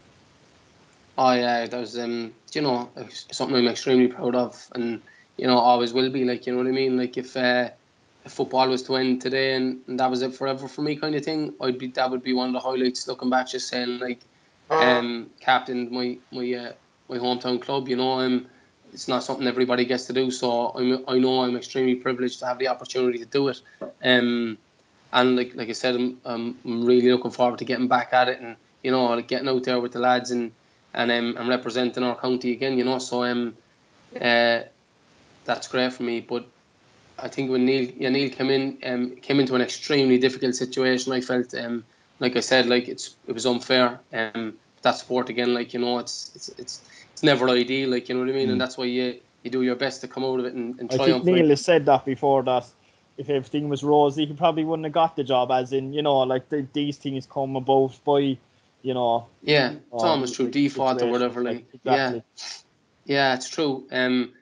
Oh yeah, that was um, you know something I'm extremely proud of, and you know always will be. Like you know what I mean. Like if, uh, if football was to end today and, and, that was it forever for me, kind of thing, I'd be that would be one of the highlights. Looking back, just saying like, um, captain my my uh, my hometown club. You know, um, it's not something everybody gets to do. So I'm, I know I'm extremely privileged to have the opportunity to do it. Um, and like like I said, I'm, I'm really looking forward to getting back at it and you know like getting out there with the lads and and um, I'm representing our county again. You know, so um, uh, that's great for me. But I think when Neil yeah, Neil came in um, came into an extremely difficult situation, I felt um, like I said, like it's it was unfair. Um, that sport again, like you know, it's it's it's it's never ideal, like you know what I mean, mm. and that's why you you do your best to come out of it and, try and I think Neil has said that before that if everything was rosy, he probably wouldn't have got the job. As in, you know, like the, these things come about by, you know. Yeah, it's almost through default or whatever. Like, exactly. yeah, yeah, it's true. Um,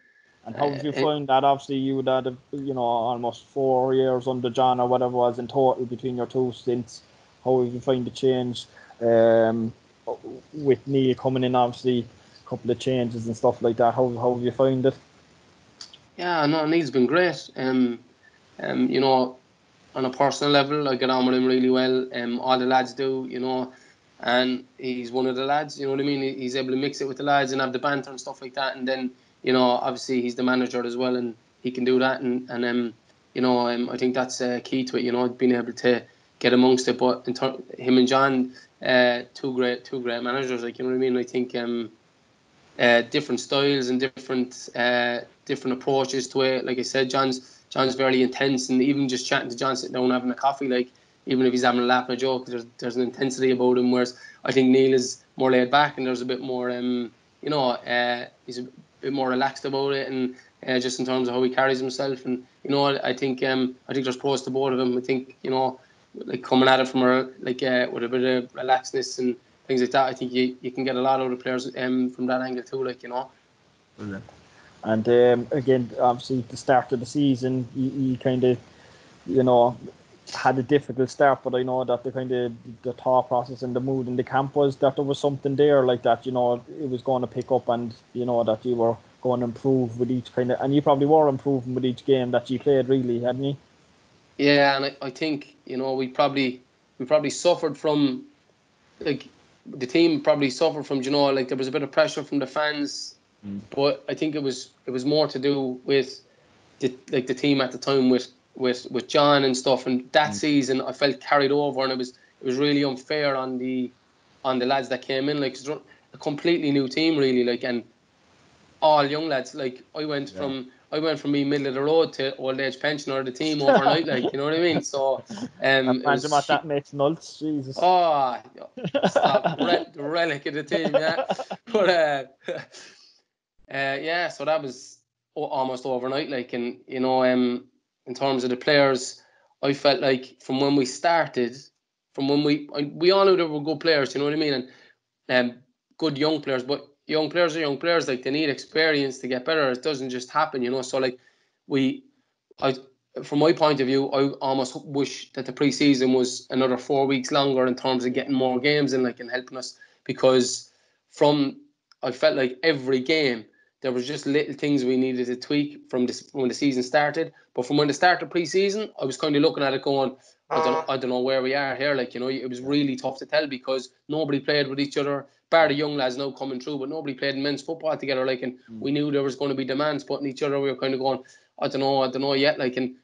and how did you uh, find that? Obviously, you would have, you know, almost four years under John or whatever was in total between your two stints. How have you find the change um, with Neil coming in? Obviously, couple of changes and stuff like that. How how have you found it? Yeah, no, Neil's been great. Um, um, you know, on a personal level, I get on with him really well. Um, all the lads do, you know, and he's one of the lads. You know what I mean? He's able to mix it with the lads and have the banter and stuff like that. And then, you know, obviously he's the manager as well, and he can do that. And and um, you know, um, I think that's uh, key to it. You know, being able to get amongst it. But ter- him and John, uh, two great, two great managers. Like you know what I mean? I think um, uh, different styles and different uh, different approaches to it. Like I said, John's John's very intense, and even just chatting to John, sitting down having a coffee, like even if he's having a laugh and a joke, there's there's an intensity about him. Whereas I think Neil is more laid back, and there's a bit more, um, you know, uh, he's a bit more relaxed about it, and uh, just in terms of how he carries himself. And you know, I think um, I think there's pros to both of them. I think you know, like coming at it from a like uh, with a bit of relaxedness and things like that. I think you, you can get a lot out of players um, from that angle too, like you know. Brilliant. And um, again, obviously, the start of the season, you, you kind of, you know, had a difficult start, but I know that the kind of the thought process and the mood in the camp was that there was something there like that. You know, it was going to pick up, and you know that you were going to improve with each kind of, and you probably were improving with each game that you played, really, hadn't you? Yeah, and I, I think you know we probably we probably suffered from like the team probably suffered from you know like there was a bit of pressure from the fans, mm. but I think it was it was more to do with the like the team at the time with with with John and stuff. And that mm. season, I felt carried over, and it was it was really unfair on the on the lads that came in. Like a completely new team, really. Like and all young lads. Like I went yeah. from I went from being middle of the road to old age pensioner of the team overnight. like you know what I mean. So um, imagine what that makes Nults. Jesus. Oh, stop. Re- relic of the team. Yeah, <laughs> but uh, <laughs> uh, yeah. So that was almost overnight. Like and you know um in terms of the players, I felt like from when we started, from when we we all knew there were good players. You know what I mean and um good young players, but young players are young players. Like they need experience to get better. It doesn't just happen, you know. So like we, I, from my point of view, I almost wish that the preseason was another four weeks longer in terms of getting more games and like and helping us because from I felt like every game there was just little things we needed to tweak from this when the season started. But from when the start of preseason, I was kind of looking at it going, I don't, uh-huh. I don't know where we are here. Like you know, it was really tough to tell because nobody played with each other bar the young lads now coming through, but nobody played men's football together. Like, and mm. we knew there was going to be demands putting each other. We were kind of going, I don't know, I don't know yet. Like, and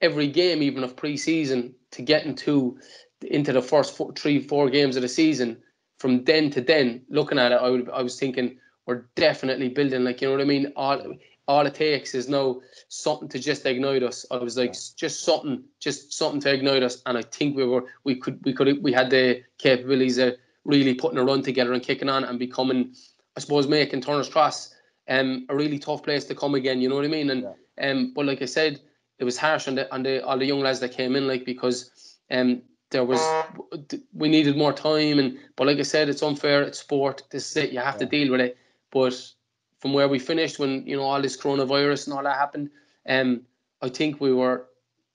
every game, even of pre-season, to get into into the first four, three, four games of the season, from then to then, looking at it, I would, I was thinking we're definitely building. Like, you know what I mean? All all it takes is no something to just ignite us. I was like, just something, just something to ignite us, and I think we were, we could, we could, we had the capabilities of really putting a run together and kicking on and becoming, I suppose, making Turner's Cross um, a really tough place to come again. You know what I mean? And yeah. um, but like I said, it was harsh on the on the all the young lads that came in, like because um there was we needed more time and but like I said, it's unfair. It's sport. This is it. You have yeah. to deal with it. But from where we finished when you know all this coronavirus and all that happened, um, I think we were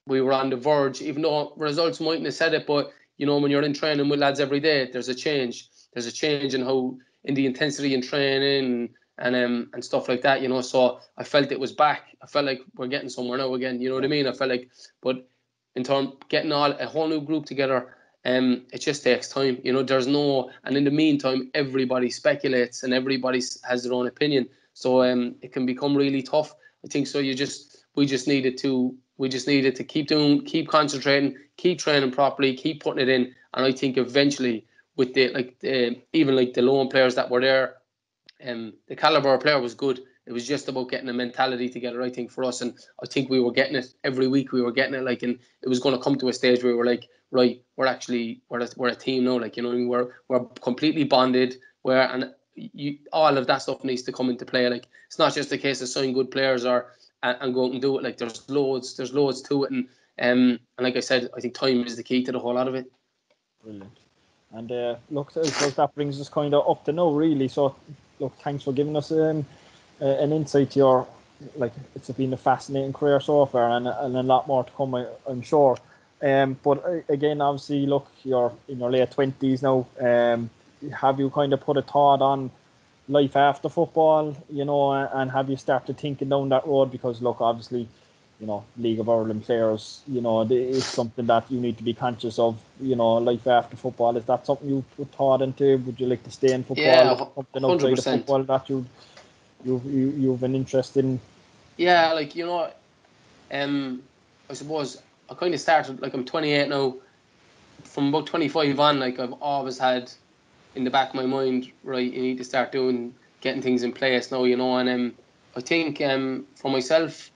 we were on the verge. Even though results mightn't have said it, but you know, when you're in training with lads every day, there's a change. There's a change in how in the intensity in training and um and stuff like that. You know, so I felt it was back. I felt like we're getting somewhere now again. You know what I mean? I felt like, but in terms getting all a whole new group together, um, it just takes time. You know, there's no, and in the meantime, everybody speculates and everybody has their own opinion. So um, it can become really tough. I think so. You just we just needed to we just needed to keep doing, keep concentrating, keep training properly, keep putting it in, and I think eventually with the like the, even like the loan players that were there, um, the caliber player was good. It was just about getting a mentality together, I think, for us, and I think we were getting it every week. We were getting it like, and it was going to come to a stage where we were like, right, we're actually we're a, we're a team now, like you know, we're we're completely bonded. Where and you all of that stuff needs to come into play. Like it's not just a case of signing good players or and, and go out and do it. Like there's loads, there's loads to it, and um, and like I said, I think time is the key to the whole lot of it. Brilliant. And uh, look, so that brings us kind of up to now, really. So, look, thanks for giving us um, uh, an insight to your, like, it's been a fascinating career so far, and, and a lot more to come, I, am sure. Um, but uh, again, obviously, look, you're in your late twenties now. Um, have you kind of put a thought on life after football, you know, and have you started thinking down that road? Because look, obviously, you know, League of Ireland players, you know, it's something that you need to be conscious of. You know, life after football. Is that something you put thought into? Would you like to stay in football? Yeah, something outside of football that you you you you've an interest in? Yeah, like you know, um, I suppose I kind of started like I'm 28 now. From about 25 on, like I've always had in the back of my mind, right, you need to start doing getting things in place now, you know. And um, I think um, for myself,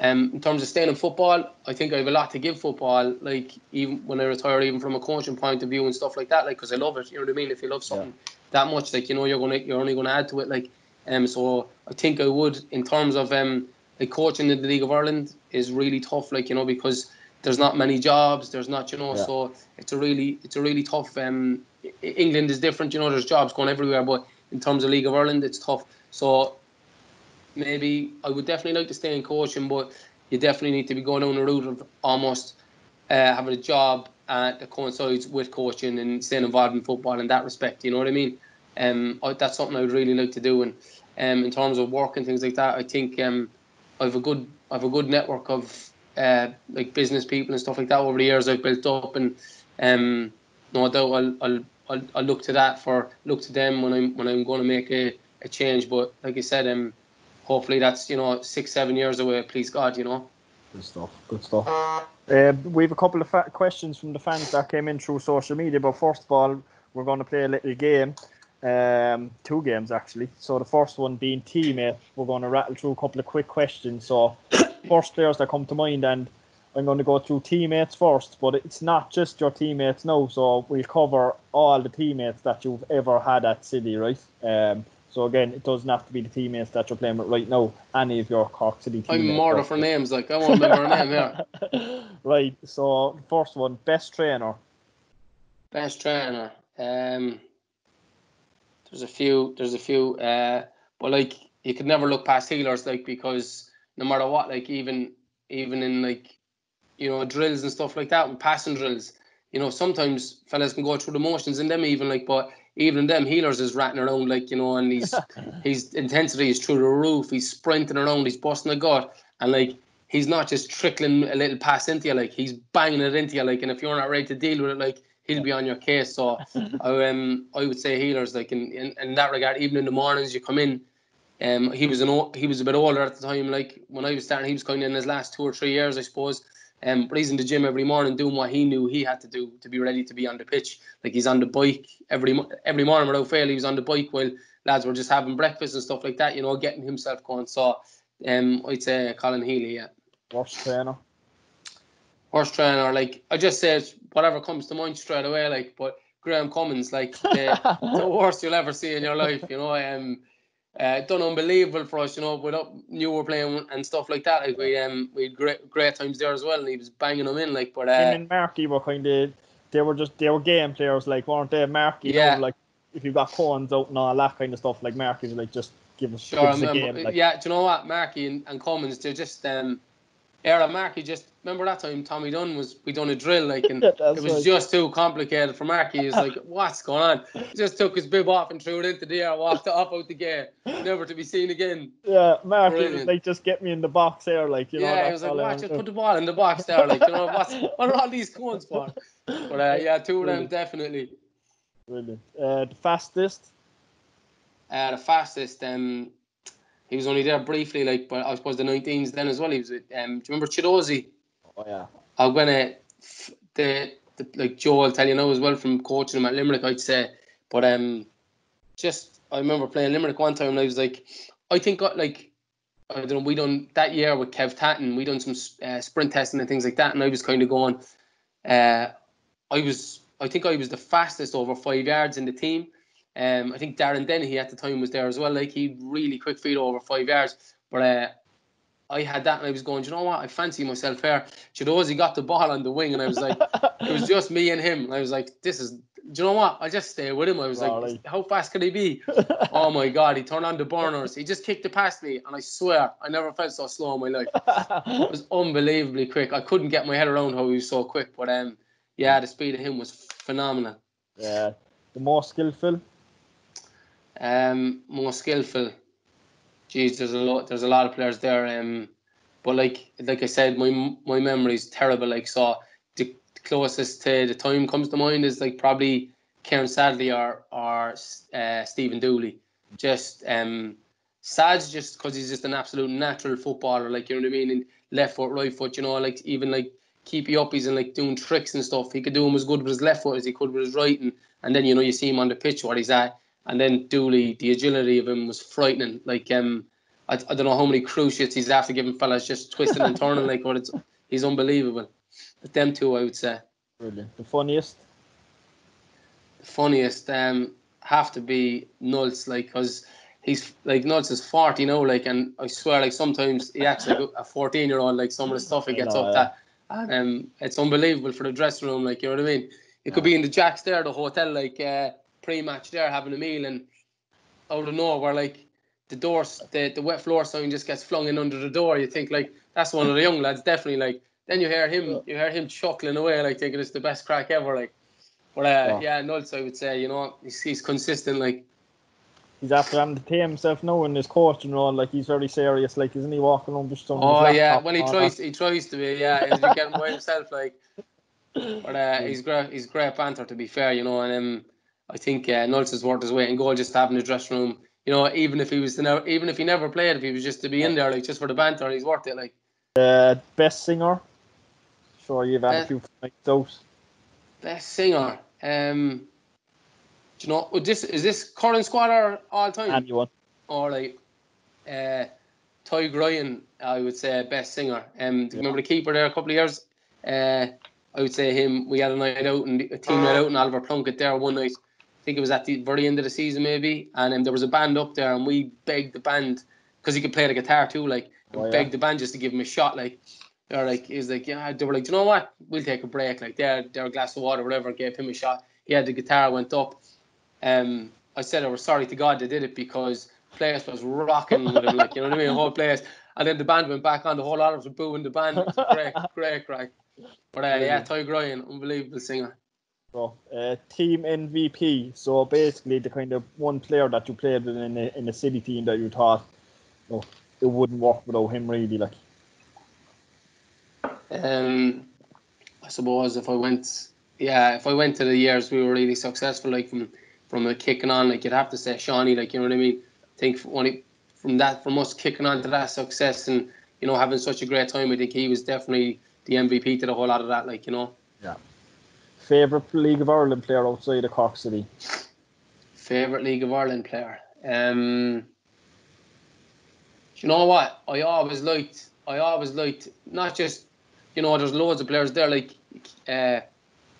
um, in terms of staying in football, I think I have a lot to give football. Like even when I retire, even from a coaching point of view and stuff like that, like because I love it. You know what I mean? If you love something yeah. that much, like you know, you're gonna you're only gonna add to it. Like um, so I think I would in terms of um, like coaching in the League of Ireland is really tough. Like you know because there's not many jobs. There's not you know yeah. so it's a really it's a really tough um England is different, you know, there's jobs going everywhere, but in terms of League of Ireland, it's tough. So maybe I would definitely like to stay in coaching, but you definitely need to be going down the route of almost uh, having a job uh, that coincides with coaching and staying involved in football in that respect. You know what I mean? Um, I, that's something I would really like to do. And um, in terms of work and things like that, I think um, I have a good I have a good network of uh, like business people and stuff like that over the years I've built up and um, no doubt I'll, I'll I'll, I'll look to that for look to them when I'm when I'm going to make a, a change. But like I said, um, hopefully that's you know six seven years away. Please God, you know. Good stuff. Good stuff. Uh, we have a couple of fa- questions from the fans that came in through social media. But first of all, we're going to play a little game. Um, two games actually. So the first one being teammate. We're going to rattle through a couple of quick questions. So first players that come to mind, and I'm going to go through teammates first. But it's not just your teammates now. So we'll cover all the teammates that you've ever had at City, right? Um, so again, it doesn't have to be the teammates that you're playing with right now. Any of your Cork City teammates. I'm murder for names. Like I won't remember a name here. <laughs> right. So first one, best trainer. Best trainer. Um, there's a few. There's a few. Uh, but like you could never look past healers, like because no matter what, like even even in like you know drills and stuff like that, with passing drills, you know sometimes fellas can go through the motions in them even like, but even them healers is ratting around like you know, and he's <laughs> his intensity is through the roof. He's sprinting around. He's busting a gut, and like he's not just trickling a little pass into you, like he's banging it into you, like, and if you're not ready to deal with it, like he'll be on your case. So <laughs> I um I would say healers like in, in, in that regard, even in the mornings you come in. Um, he was an he was a bit older at the time. Like when I was starting, he was kind of in his last two or three years, I suppose. Um, but he's in the gym every morning doing what he knew he had to do to be ready to be on the pitch. Like he's on the bike every every morning without fail. He was on the bike while lads were just having breakfast and stuff like that. You know, getting himself going. So, um, I'd say Colin Healy. Yeah. Worst trainer. Worst trainer, like I just said, whatever comes to mind straight away. Like, but Graham Cummins, like the, <laughs> the worst you'll ever see in your life. You know, um, uh, done unbelievable for us, you know, without knew we're playing and stuff like that. Like we um we had great great times there as well, and he was banging them in. Like, but uh, Him and Marky were kind of they were just they were game players, like weren't they? Marky, Yeah. yeah. like if you got cones out and all that kind of stuff, like Marky's like just give us, sure, give us a game. Like, yeah. Do you know what, Marky and, and Cummins? They're just um. Era Marky just remember that time Tommy Dunne was we done a drill like and <laughs> it was right. just too complicated for Marky. He's like, <laughs> what's going on? He just took his bib off and threw it into the air, walked off out the gate, never to be seen again. yeah, Marky was like just get me in the box there, like you know. yeah, he was like, watch, just put the ball in the box there. Like, you know, <laughs> what's, what are all these cones for? But uh, yeah, two of them Brilliant. definitely. Brilliant. Uh, the fastest. Uh, the fastest, um, he was only there briefly, like, but I suppose the 19s then as well. He was with, um, do you remember Chiedozie? Oh yeah. I'm gonna, the, the, like Joe will tell you now as well from coaching him at Limerick, I'd say. But um, just, I remember playing Limerick one time and I was like, I think, uh, like, I don't know, we done that year with Kev Tatton, we done some uh, sprint testing and things like that, and I was kind of going, uh, I was, I think I was the fastest over five yards in the team. Um, I think Darren Dennehy at the time was there as well. Like he really quick feet over five yards, but uh, I had that and I was going, you know what? I fancy myself here. Chiedozie got the ball on the wing, and I was like, <laughs> it was just me and him, and I was like, this is. Do you know what? I just stay with him. I was like, how fast can he be? <laughs> oh my god, he turned on the burners. He just kicked it past me, and I swear I never felt so slow in my life. <laughs> It was unbelievably quick. I couldn't get my head around how he was so quick, but um, yeah, the speed of him was phenomenal. yeah. The more skillful. Um, more skillful. Jeez, there's a lot. There's a lot of players there. Um, but like like I said, my my memory is terrible. Like so, the closest to the time comes to mind is like probably Kieran Sadlier or or uh, Stephen Dooley. Just um, Sad's just because he's just an absolute natural footballer. Like you know what I mean, and left foot, right foot. You know, like even like keepy uppies and like doing tricks and stuff. He could do them as good with his left foot as he could with his right, and and then you know you see him on the pitch what he's at. And then Dooley, the agility of him was frightening. Like um, I, I don't know how many cruciates he's after giving fellas just twisting and turning like, but it's he's unbelievable. But them two, I would say, Brilliant. The funniest. the funniest um have to be Nults, like, cause he's like Nults is forty now, like, and I swear, like sometimes he acts like a fourteen year old, like some of the stuff he gets know, up yeah. that, and um, it's unbelievable for the dressing room, like you know what I mean. It could be in the Jacks there, the hotel, like uh, pre-match there, having a meal, and out of nowhere, like the doors, the, the wet floor sign just gets flung in under the door. You think like that's one of the young lads, definitely. Like then you hear him, you hear him chuckling away, like thinking it's the best crack ever. Like, but uh, Yeah. yeah, Nults, I would say, you know, he's, he's consistent. Like, He's after having to tame himself now in his coaching role. Like he's very serious. Like isn't he walking around just on his oh yeah, laptop well he and all tries, he tries to be, yeah, he's getting by himself. Like, but uh, he's great. He's great banter to be fair, you know. And um, I think uh, Nults is worth his weight in goal just having the dressing room. You know, even if he was to never, even if he never played, if he was just to be in there, like just for the banter, he's worth it. Like Uh, best singer. Sure, you've had a Uh, few nights out. best singer. Um, do you know? Would this is this current squad or all time? Anyone? All right. Uh, Tadhg Ryan, I would say best singer. Um, do you remember the keeper there a couple of years? Uh, I would say him. We had a night out and a team night out in Oliver Plunkett there one night. I think it was at the very end of the season maybe, and um, there was a band up there, and we begged the band because he could play the guitar too. Like Oh, yeah. begged the band just to give him a shot. Like they're like he's like yeah. They were like, "Do you know what? We'll take a break. Like there a glass of water, whatever. Gave him a shot. He had the guitar, went up. Um, I said I was sorry to God they did it because place was rocking with him, like you know what I mean, the whole place. And then the band went back on. The whole lot of us were booing the band. It was great, great, great. But uh, yeah, Tadhg Ryan, unbelievable singer. So, uh, team MVP. So basically, the kind of one player that you played with in a, in a city team that you thought, no, it wouldn't work without him. Really, like Um, I suppose if I went, yeah, if I went to the years we were really successful, like from from a kicking on, like you'd have to say Seanie, like you know what I mean. I think when he, from that, from us kicking on to that success and you know having such a great time, I think he was definitely the MVP to the whole lot of that, like you know. Favorite League of Ireland player outside of Cork City. Favorite League of Ireland player. Um, you know what? I always liked. I always liked not just, you know, there's loads of players there like uh,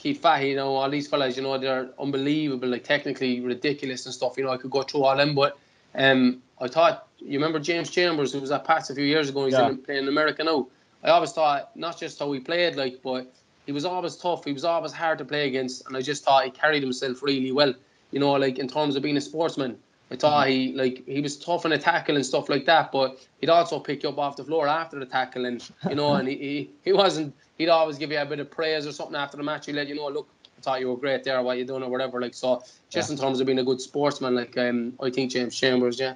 Keith Fahey, you know, all these fellas, you know, they're unbelievable, like technically ridiculous and stuff. You know, I could go through all them, but um, I thought you remember James Chambers, who was at Pats a few years ago. He's Yeah. in, playing in America now. I always thought not just how he played, like, but he was always tough. He was always hard to play against, and I just thought he carried himself really well. You know, like in terms of being a sportsman, I thought he like he was tough in a tackle and stuff like that. But he'd also pick you up off the floor after the tackle, and you know, and he, he, he wasn't. He'd always give you a bit of praise or something after the match. He'd let you know, look, I thought you were great there, what you doing or whatever. Like so, just in terms of being a good sportsman, like um, I think James Chambers, yeah.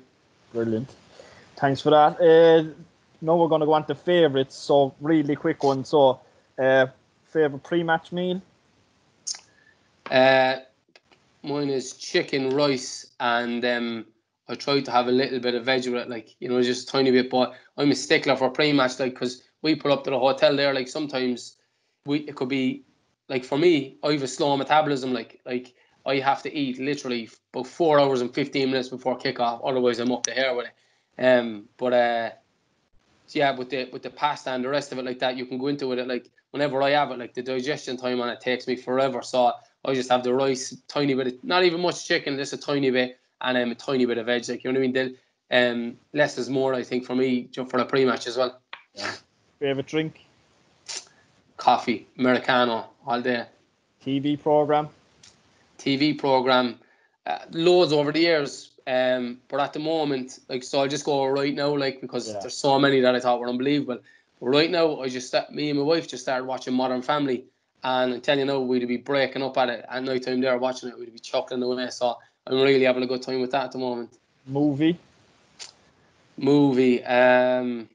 Brilliant. Thanks for that. Uh, now we're going to go on to favourites. So really quick one. So, uh, favourite pre-match meal. Uh, mine is chicken, rice, and um, I try to have a little bit of veg with it, like you know, just a tiny bit. But I'm a stickler for pre-match, like because we pull up to the hotel there. Like sometimes we it could be like for me, I have a slow metabolism. Like like I have to eat literally about four hours and fifteen minutes before kickoff. Otherwise, I'm up the hair with it. Um, but uh, yeah, with the with the pasta and the rest of it like that, you can go into it like whenever I have it, like the digestion time on it takes me forever. So I just have the rice, tiny bit, of, not even much chicken, just a tiny bit, and um, a tiny bit of veg. Like you know what I mean? Then, um, less is more. I think for me, ju- for the pre-match as well. Favourite drink. Coffee, americano, all day. TV program. TV program, uh, loads over the years. Um, but at the moment, like, so I'll just go right now, like, because Yeah. there's so many that I thought were unbelievable. Right now, I just me and my wife just started watching Modern Family, and I tell you now, we'd be breaking up at it at night time there watching it. We'd be chuckling away. So I'm really having a good time with that at the moment. Movie. Movie. Um,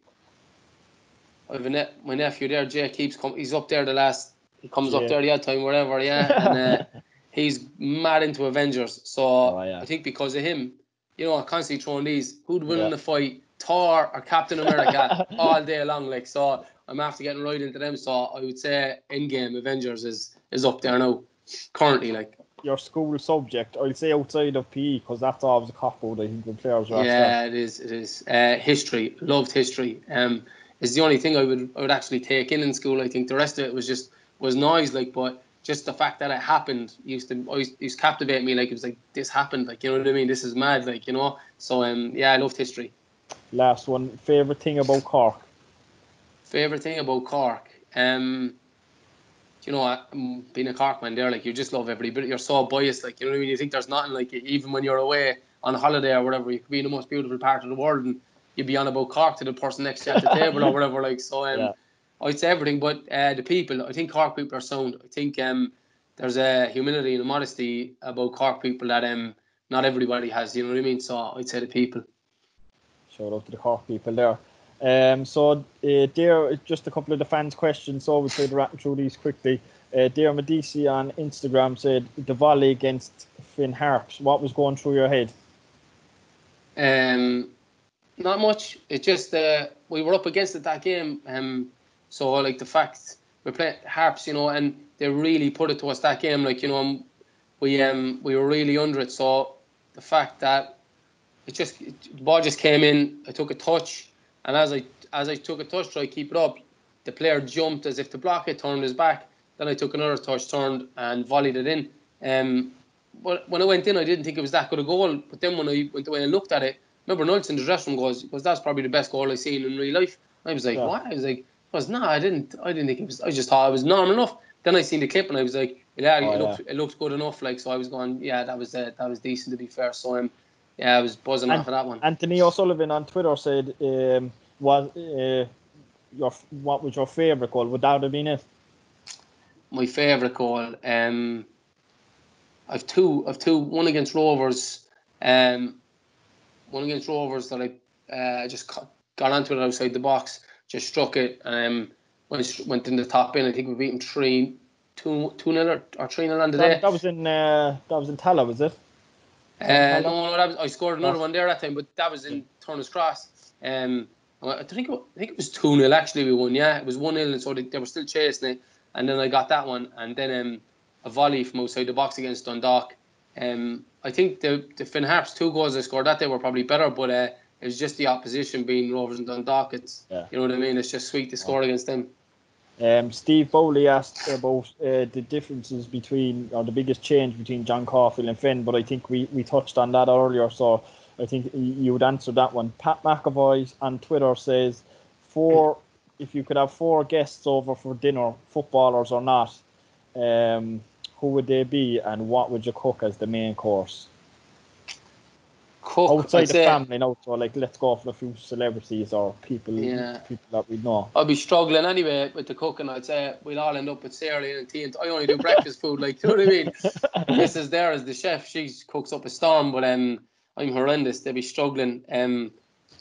I've a ne- my nephew there, Jay keeps com- he's up there the last. He comes Jay. up there the odd time, wherever, yeah. And uh, <laughs> he's mad into Avengers. So Oh, yeah. I think because of him, you know, I'm constantly throwing these. Who'd win in Yeah. the fight? Thor or Captain America <laughs> all day long. Like so, I'm after getting right into them. So I would say Endgame Avengers is is up there now, currently. Like Your school subject. I'll say outside of PE because that's always a cop out. I think when players are asked yeah, it is. It is. Uh, history, loved history. Um, is the only thing I would I would actually take in in school. I think the rest of it was just was noise. Like, but just the fact that it happened used to always used to captivate me. Like it was like this happened. Like you know what I mean? This is mad. Like you know. So um, yeah, I loved history. Last one. Favourite thing about Cork. Favorite thing about Cork. Um, you know, um, being a Cork man, there, like you just love every bit. You're so biased, like you know what I mean. You think there's nothing like it, even when you're away on holiday or whatever. You could be in the most beautiful part of the world, and you'd be on about Cork to the person next to you at the table or whatever. Like so, um, Yeah. I'd say everything, but uh, the people. I think Cork people are sound. I think um, there's a humility and a modesty about Cork people that um, not everybody has. You know what I mean? So I'd say the people. Shout out to the Cork people there. Um, so uh, just a couple of the fans' questions. So we'll try to rattle through these quickly. Uh, Dear Medici on Instagram said the volley against Finn Harps. What was going through your head? Um, not much. It just uh, we were up against it that game. Um, so like the fact we played Harps, you know, and they really put it to us that game. Like you know, we um we were really under it. So the fact that it just it, the ball just came in, I took a touch, and as I as I took a touch try to keep it up, the player jumped as if to block it, turned his back. Then I took another touch, turned and volleyed it in. Um, but when I went in, I didn't think it was that good a goal. But then when I went away and looked at it, remember Nults in the dressing room goes, because that's probably the best goal I've seen in real life. I was like, yeah. what? I was like, I was no, I didn't, I didn't think it was. I just thought it was normal enough. Then I seen the clip and I was like, yeah, oh, it looked, yeah. it looked good enough. Like so, I was going, yeah, that was uh, that was decent to be fair. So um, yeah, I was buzzing and, off of that one. Anthony O'Sullivan on Twitter said, um, was uh, your what was your favourite goal? Would that have been it? My favourite goal, um, I've two, I've two. One against Rovers, um, one against Rovers that I uh, just got onto it outside the box, just struck it, um, went went in the top in. I think we beat them three, two, two nil or, or three nil on the that, day. That was in uh, that was in Tallaght, was it? Uh, no, no, that was, I scored another one there that time, but that was in Turner's Cross. Um, I think it, I think it was two 0 actually. We won, yeah, it was one 0 and so they, they, were still chasing it. And then I got that one, and then um, a volley from outside the box against Dundalk. Um, I think the the Finn Harps two goals I scored that day were probably better, but uh, it was just the opposition being Rovers and Dundalk. It's yeah. you know what I mean. It's just sweet to score yeah. against them. Um, Steve Bowley asked about uh, the differences between, or the biggest change between John Caulfield and Fenn, but I think we, we touched on that earlier, so I think you would answer that one. Pat McAvoy on Twitter says, four, if you could have four guests over for dinner, footballers or not, um, who would they be, and what would you cook as the main course? Cook outside the family now. So like, let's go for a few celebrities or people, yeah. people that we know. I'll be struggling anyway with the cooking. I'd say we'll all end up with Sarah and tea. And I only do breakfast <laughs> food, like you know what I mean. Mrs. there as the chef, she cooks up a storm, but um, I'm horrendous. They'll be struggling. Um,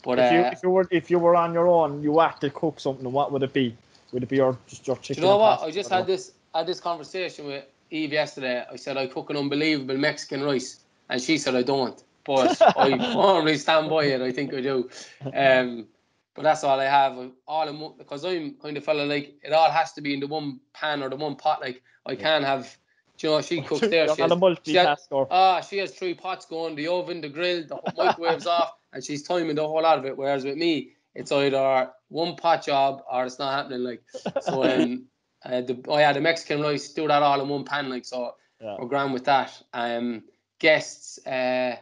but if you, uh, if you were if you were on your own, you had to cook something. What would it be? Would it be your just your chicken? You know what? I just had this had this conversation with Eve yesterday. I said I cook an unbelievable Mexican rice, and she said I don't but <laughs> I normally stand by it. I think I do. Um, but that's all I have. All in, because I'm kind of fella like it all has to be in the one pan or the one pot. Like I can't have. you know she cooks there? She has, she has, ah, she has three pots going: the oven, the grill, the microwaves <laughs> off, and she's timing the whole lot of it. Whereas with me, it's either one pot job or it's not happening. Like so, <laughs> um, uh, the oh yeah, the Mexican rice do that all in one pan. Like so, yeah. we're grand with that. Um, guests. Uh,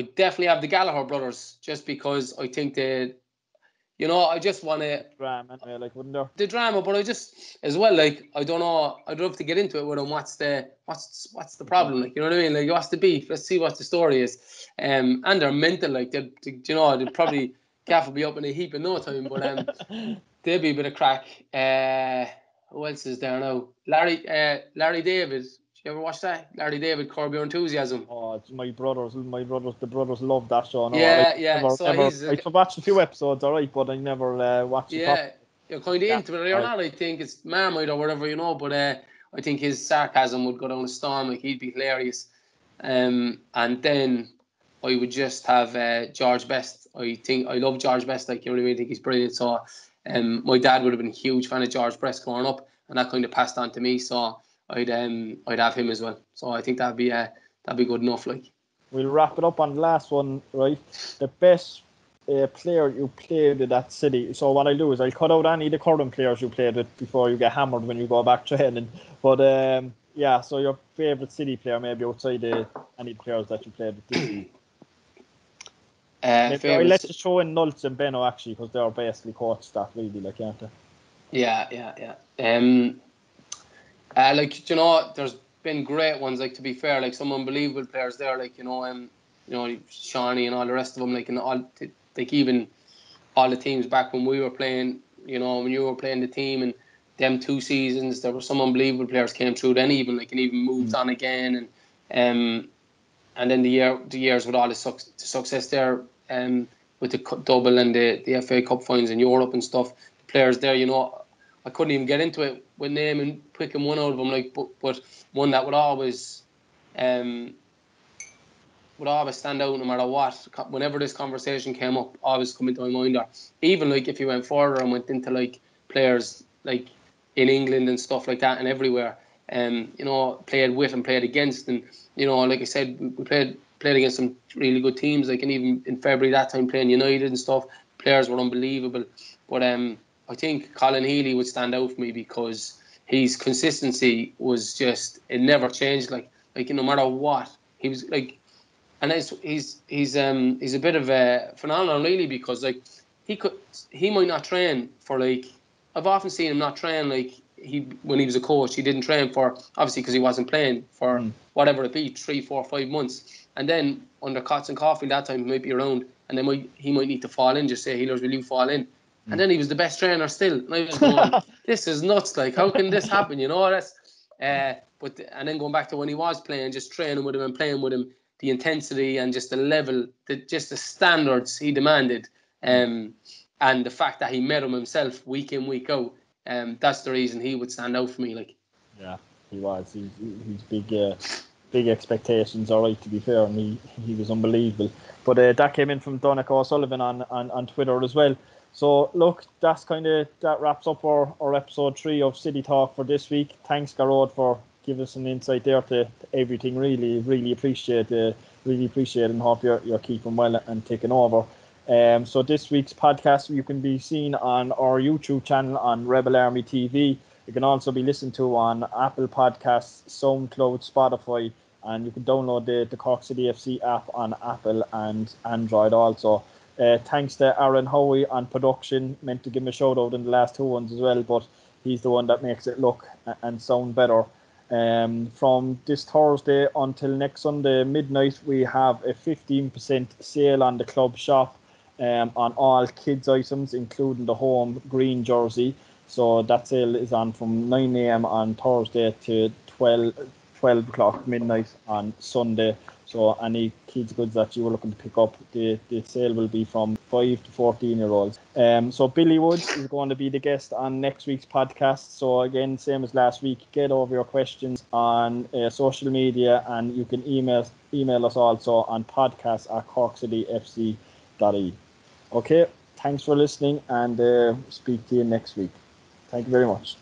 I definitely have the Gallagher brothers just because I think they, you know, I just want to drama, like wouldn't there? The drama, but I just as well, like I don't know, I'd love to get into it with them. What's the what's what's the problem? Like you know what I mean? Like what's the beef? Let's see what the story is. Um, and they're mental, like they, you know, they'd probably <laughs> Gaff will be up in a heap in no time, but um, <laughs> they'd be a bit of crack. Uh, who else is there now? Larry, uh, Larry David you ever watch that? Larry David, Curb Your Enthusiasm. Oh, my brothers, my brothers, the brothers love that show. No, yeah, yeah. Never, so never, he's, I watched a few episodes, alright, but I never uh, watched. Yeah, you're kind of yeah, into it or not. I think it's Marmite or whatever, you know. But uh, I think his sarcasm would go down a storm. Like he'd be hilarious. Um, and then I would just have uh, George Best. I think I love George Best. Like you know what I mean. I think he's brilliant. So, um, my dad would have been a huge fan of George Best growing up, and that kind of passed on to me. So. I'd um I'd have him as well. So I think that'd be uh, that'd be good enough. Like we'll wrap it up on the last one, right? The best uh, player you played with that city. So what I'll do is I'll cut out any of the current players you played with before you get hammered when you go back training. But um, yeah, so your favourite city player maybe outside the any players that you played with. <clears throat> Uh, maybe, let's just throw in Nults and Benno actually because they're basically coach staff really, like aren't they? Yeah, yeah, yeah. Um, uh, like you know, there's been great ones. Like to be fair, like some unbelievable players there. Like you know, um, you know, Seanie and all the rest of them. Like and all, like even all the teams back when we were playing. You know, when you were playing the team and them two seasons, there were some unbelievable players came through. Then even like and even moved mm. on again, and um, and then the year the years with all the, su- the success there, um, with the double and the the FA Cup finals in Europe and stuff. The players there, you know, I couldn't even get into it with naming picking one out of them. Like, but, but one that would always, um, would always stand out no matter what. Whenever this conversation came up, always come into my mind. Or even like if you went further and went into like players like in England and stuff like that and everywhere. Um, you know, played with and played against, and you know, like I said, we played played against some really good teams. Like, and even in February that time, playing United and stuff, players were unbelievable. But um, I think Colin Healy would stand out for me because his consistency was just it never changed. Like, like no matter what, he was like, and he's he's he's um he's a bit of a phenomenon really because like he could he might not train for like I've often seen him not train like he when he was a coach he didn't train for obviously because he wasn't playing for mm. whatever it be three four five months and then under Cots and Caulfield that time he might be around and then might he might need to fall in just say healers will you fall in. And then he was the best trainer still and I was going <laughs> this is nuts like how can this happen you know that's uh, but and then going back to when he was playing just training with him and playing with him the intensity and just the level the just the standards he demanded um and the fact that he met him himself week in week out um, that's the reason he would stand out for me. Like, yeah, he was. He, he's big, uh, big expectations. All right, to be fair, and he, he was unbelievable. But uh, that came in from Donncha O'Sullivan on, on, on Twitter as well. So look, that's kind of that wraps up our, our episode three of City Talk for this week. Thanks, Gearóid, for giving us an insight there to, to everything. Really, really appreciate it. Uh, really appreciate it and hope you're, you're keeping well and taking over. Um, so this week's podcast you can be seen on our YouTube channel on Rebel Army TV. You can also be listened to on Apple Podcasts, SoundCloud, Spotify, and you can download the, the Cork City FC app on Apple and Android also. Uh, thanks to Aaron Howie on production. Meant to give him a shout out in the last two ones as well, but he's the one that makes it look and sound better. Um, from this Thursday until next Sunday midnight, we have a 15% sale on the club shop um, on all kids items, including the home green jersey. So that sale is on from 9 a.m. on Thursday to 12, 12 o'clock midnight on Sunday. So any kids goods that you were looking to pick up, the, the sale will be from 5 to 14 year olds. Um, so Billy Woods is going to be the guest on next week's podcast. So again, same as last week, get over your questions on uh, social media and you can email email us also on podcast at corkcityfc.e. Okay, thanks for listening and uh, speak to you next week. Thank you very much.